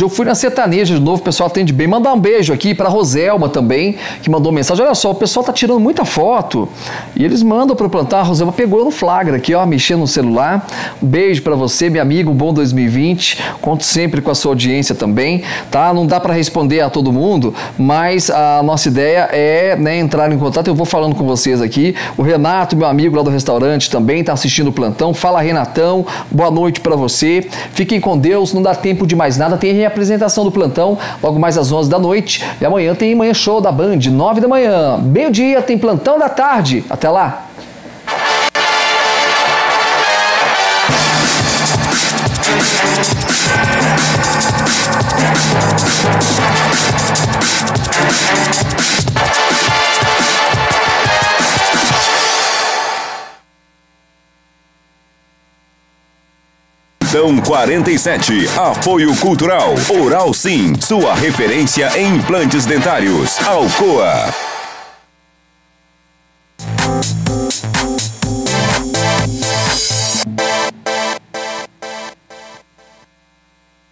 Eu fui na sertaneja de novo, o pessoal atende bem. Mandar um beijo aqui para Roselma também, que mandou mensagem. Olha só, o pessoal tá tirando muita foto e eles mandam para plantar. A Roselma pegou no flagra aqui, ó, mexendo no celular. Um beijo para você, meu amigo, um bom 2020. Conto sempre com a sua audiência também, tá? Não dá para responder a todo mundo, mas a nossa ideia é né, entrar em contato. Eu vou falando com vocês aqui. O Renato, meu amigo lá do restaurante, também tá assistindo o plantão. Fala, Renatão. Boa noite para você. Fiquem com Deus. Não dá tempo de mais nada. Tem apresentação do plantão logo mais às 11 da noite. E amanhã tem Manhã Show da Band, 9 da manhã. Meio-dia tem plantão da tarde. Até lá. Plantão 47. Apoio Cultural. Oral Sim. Sua referência em implantes dentários. Alcoa.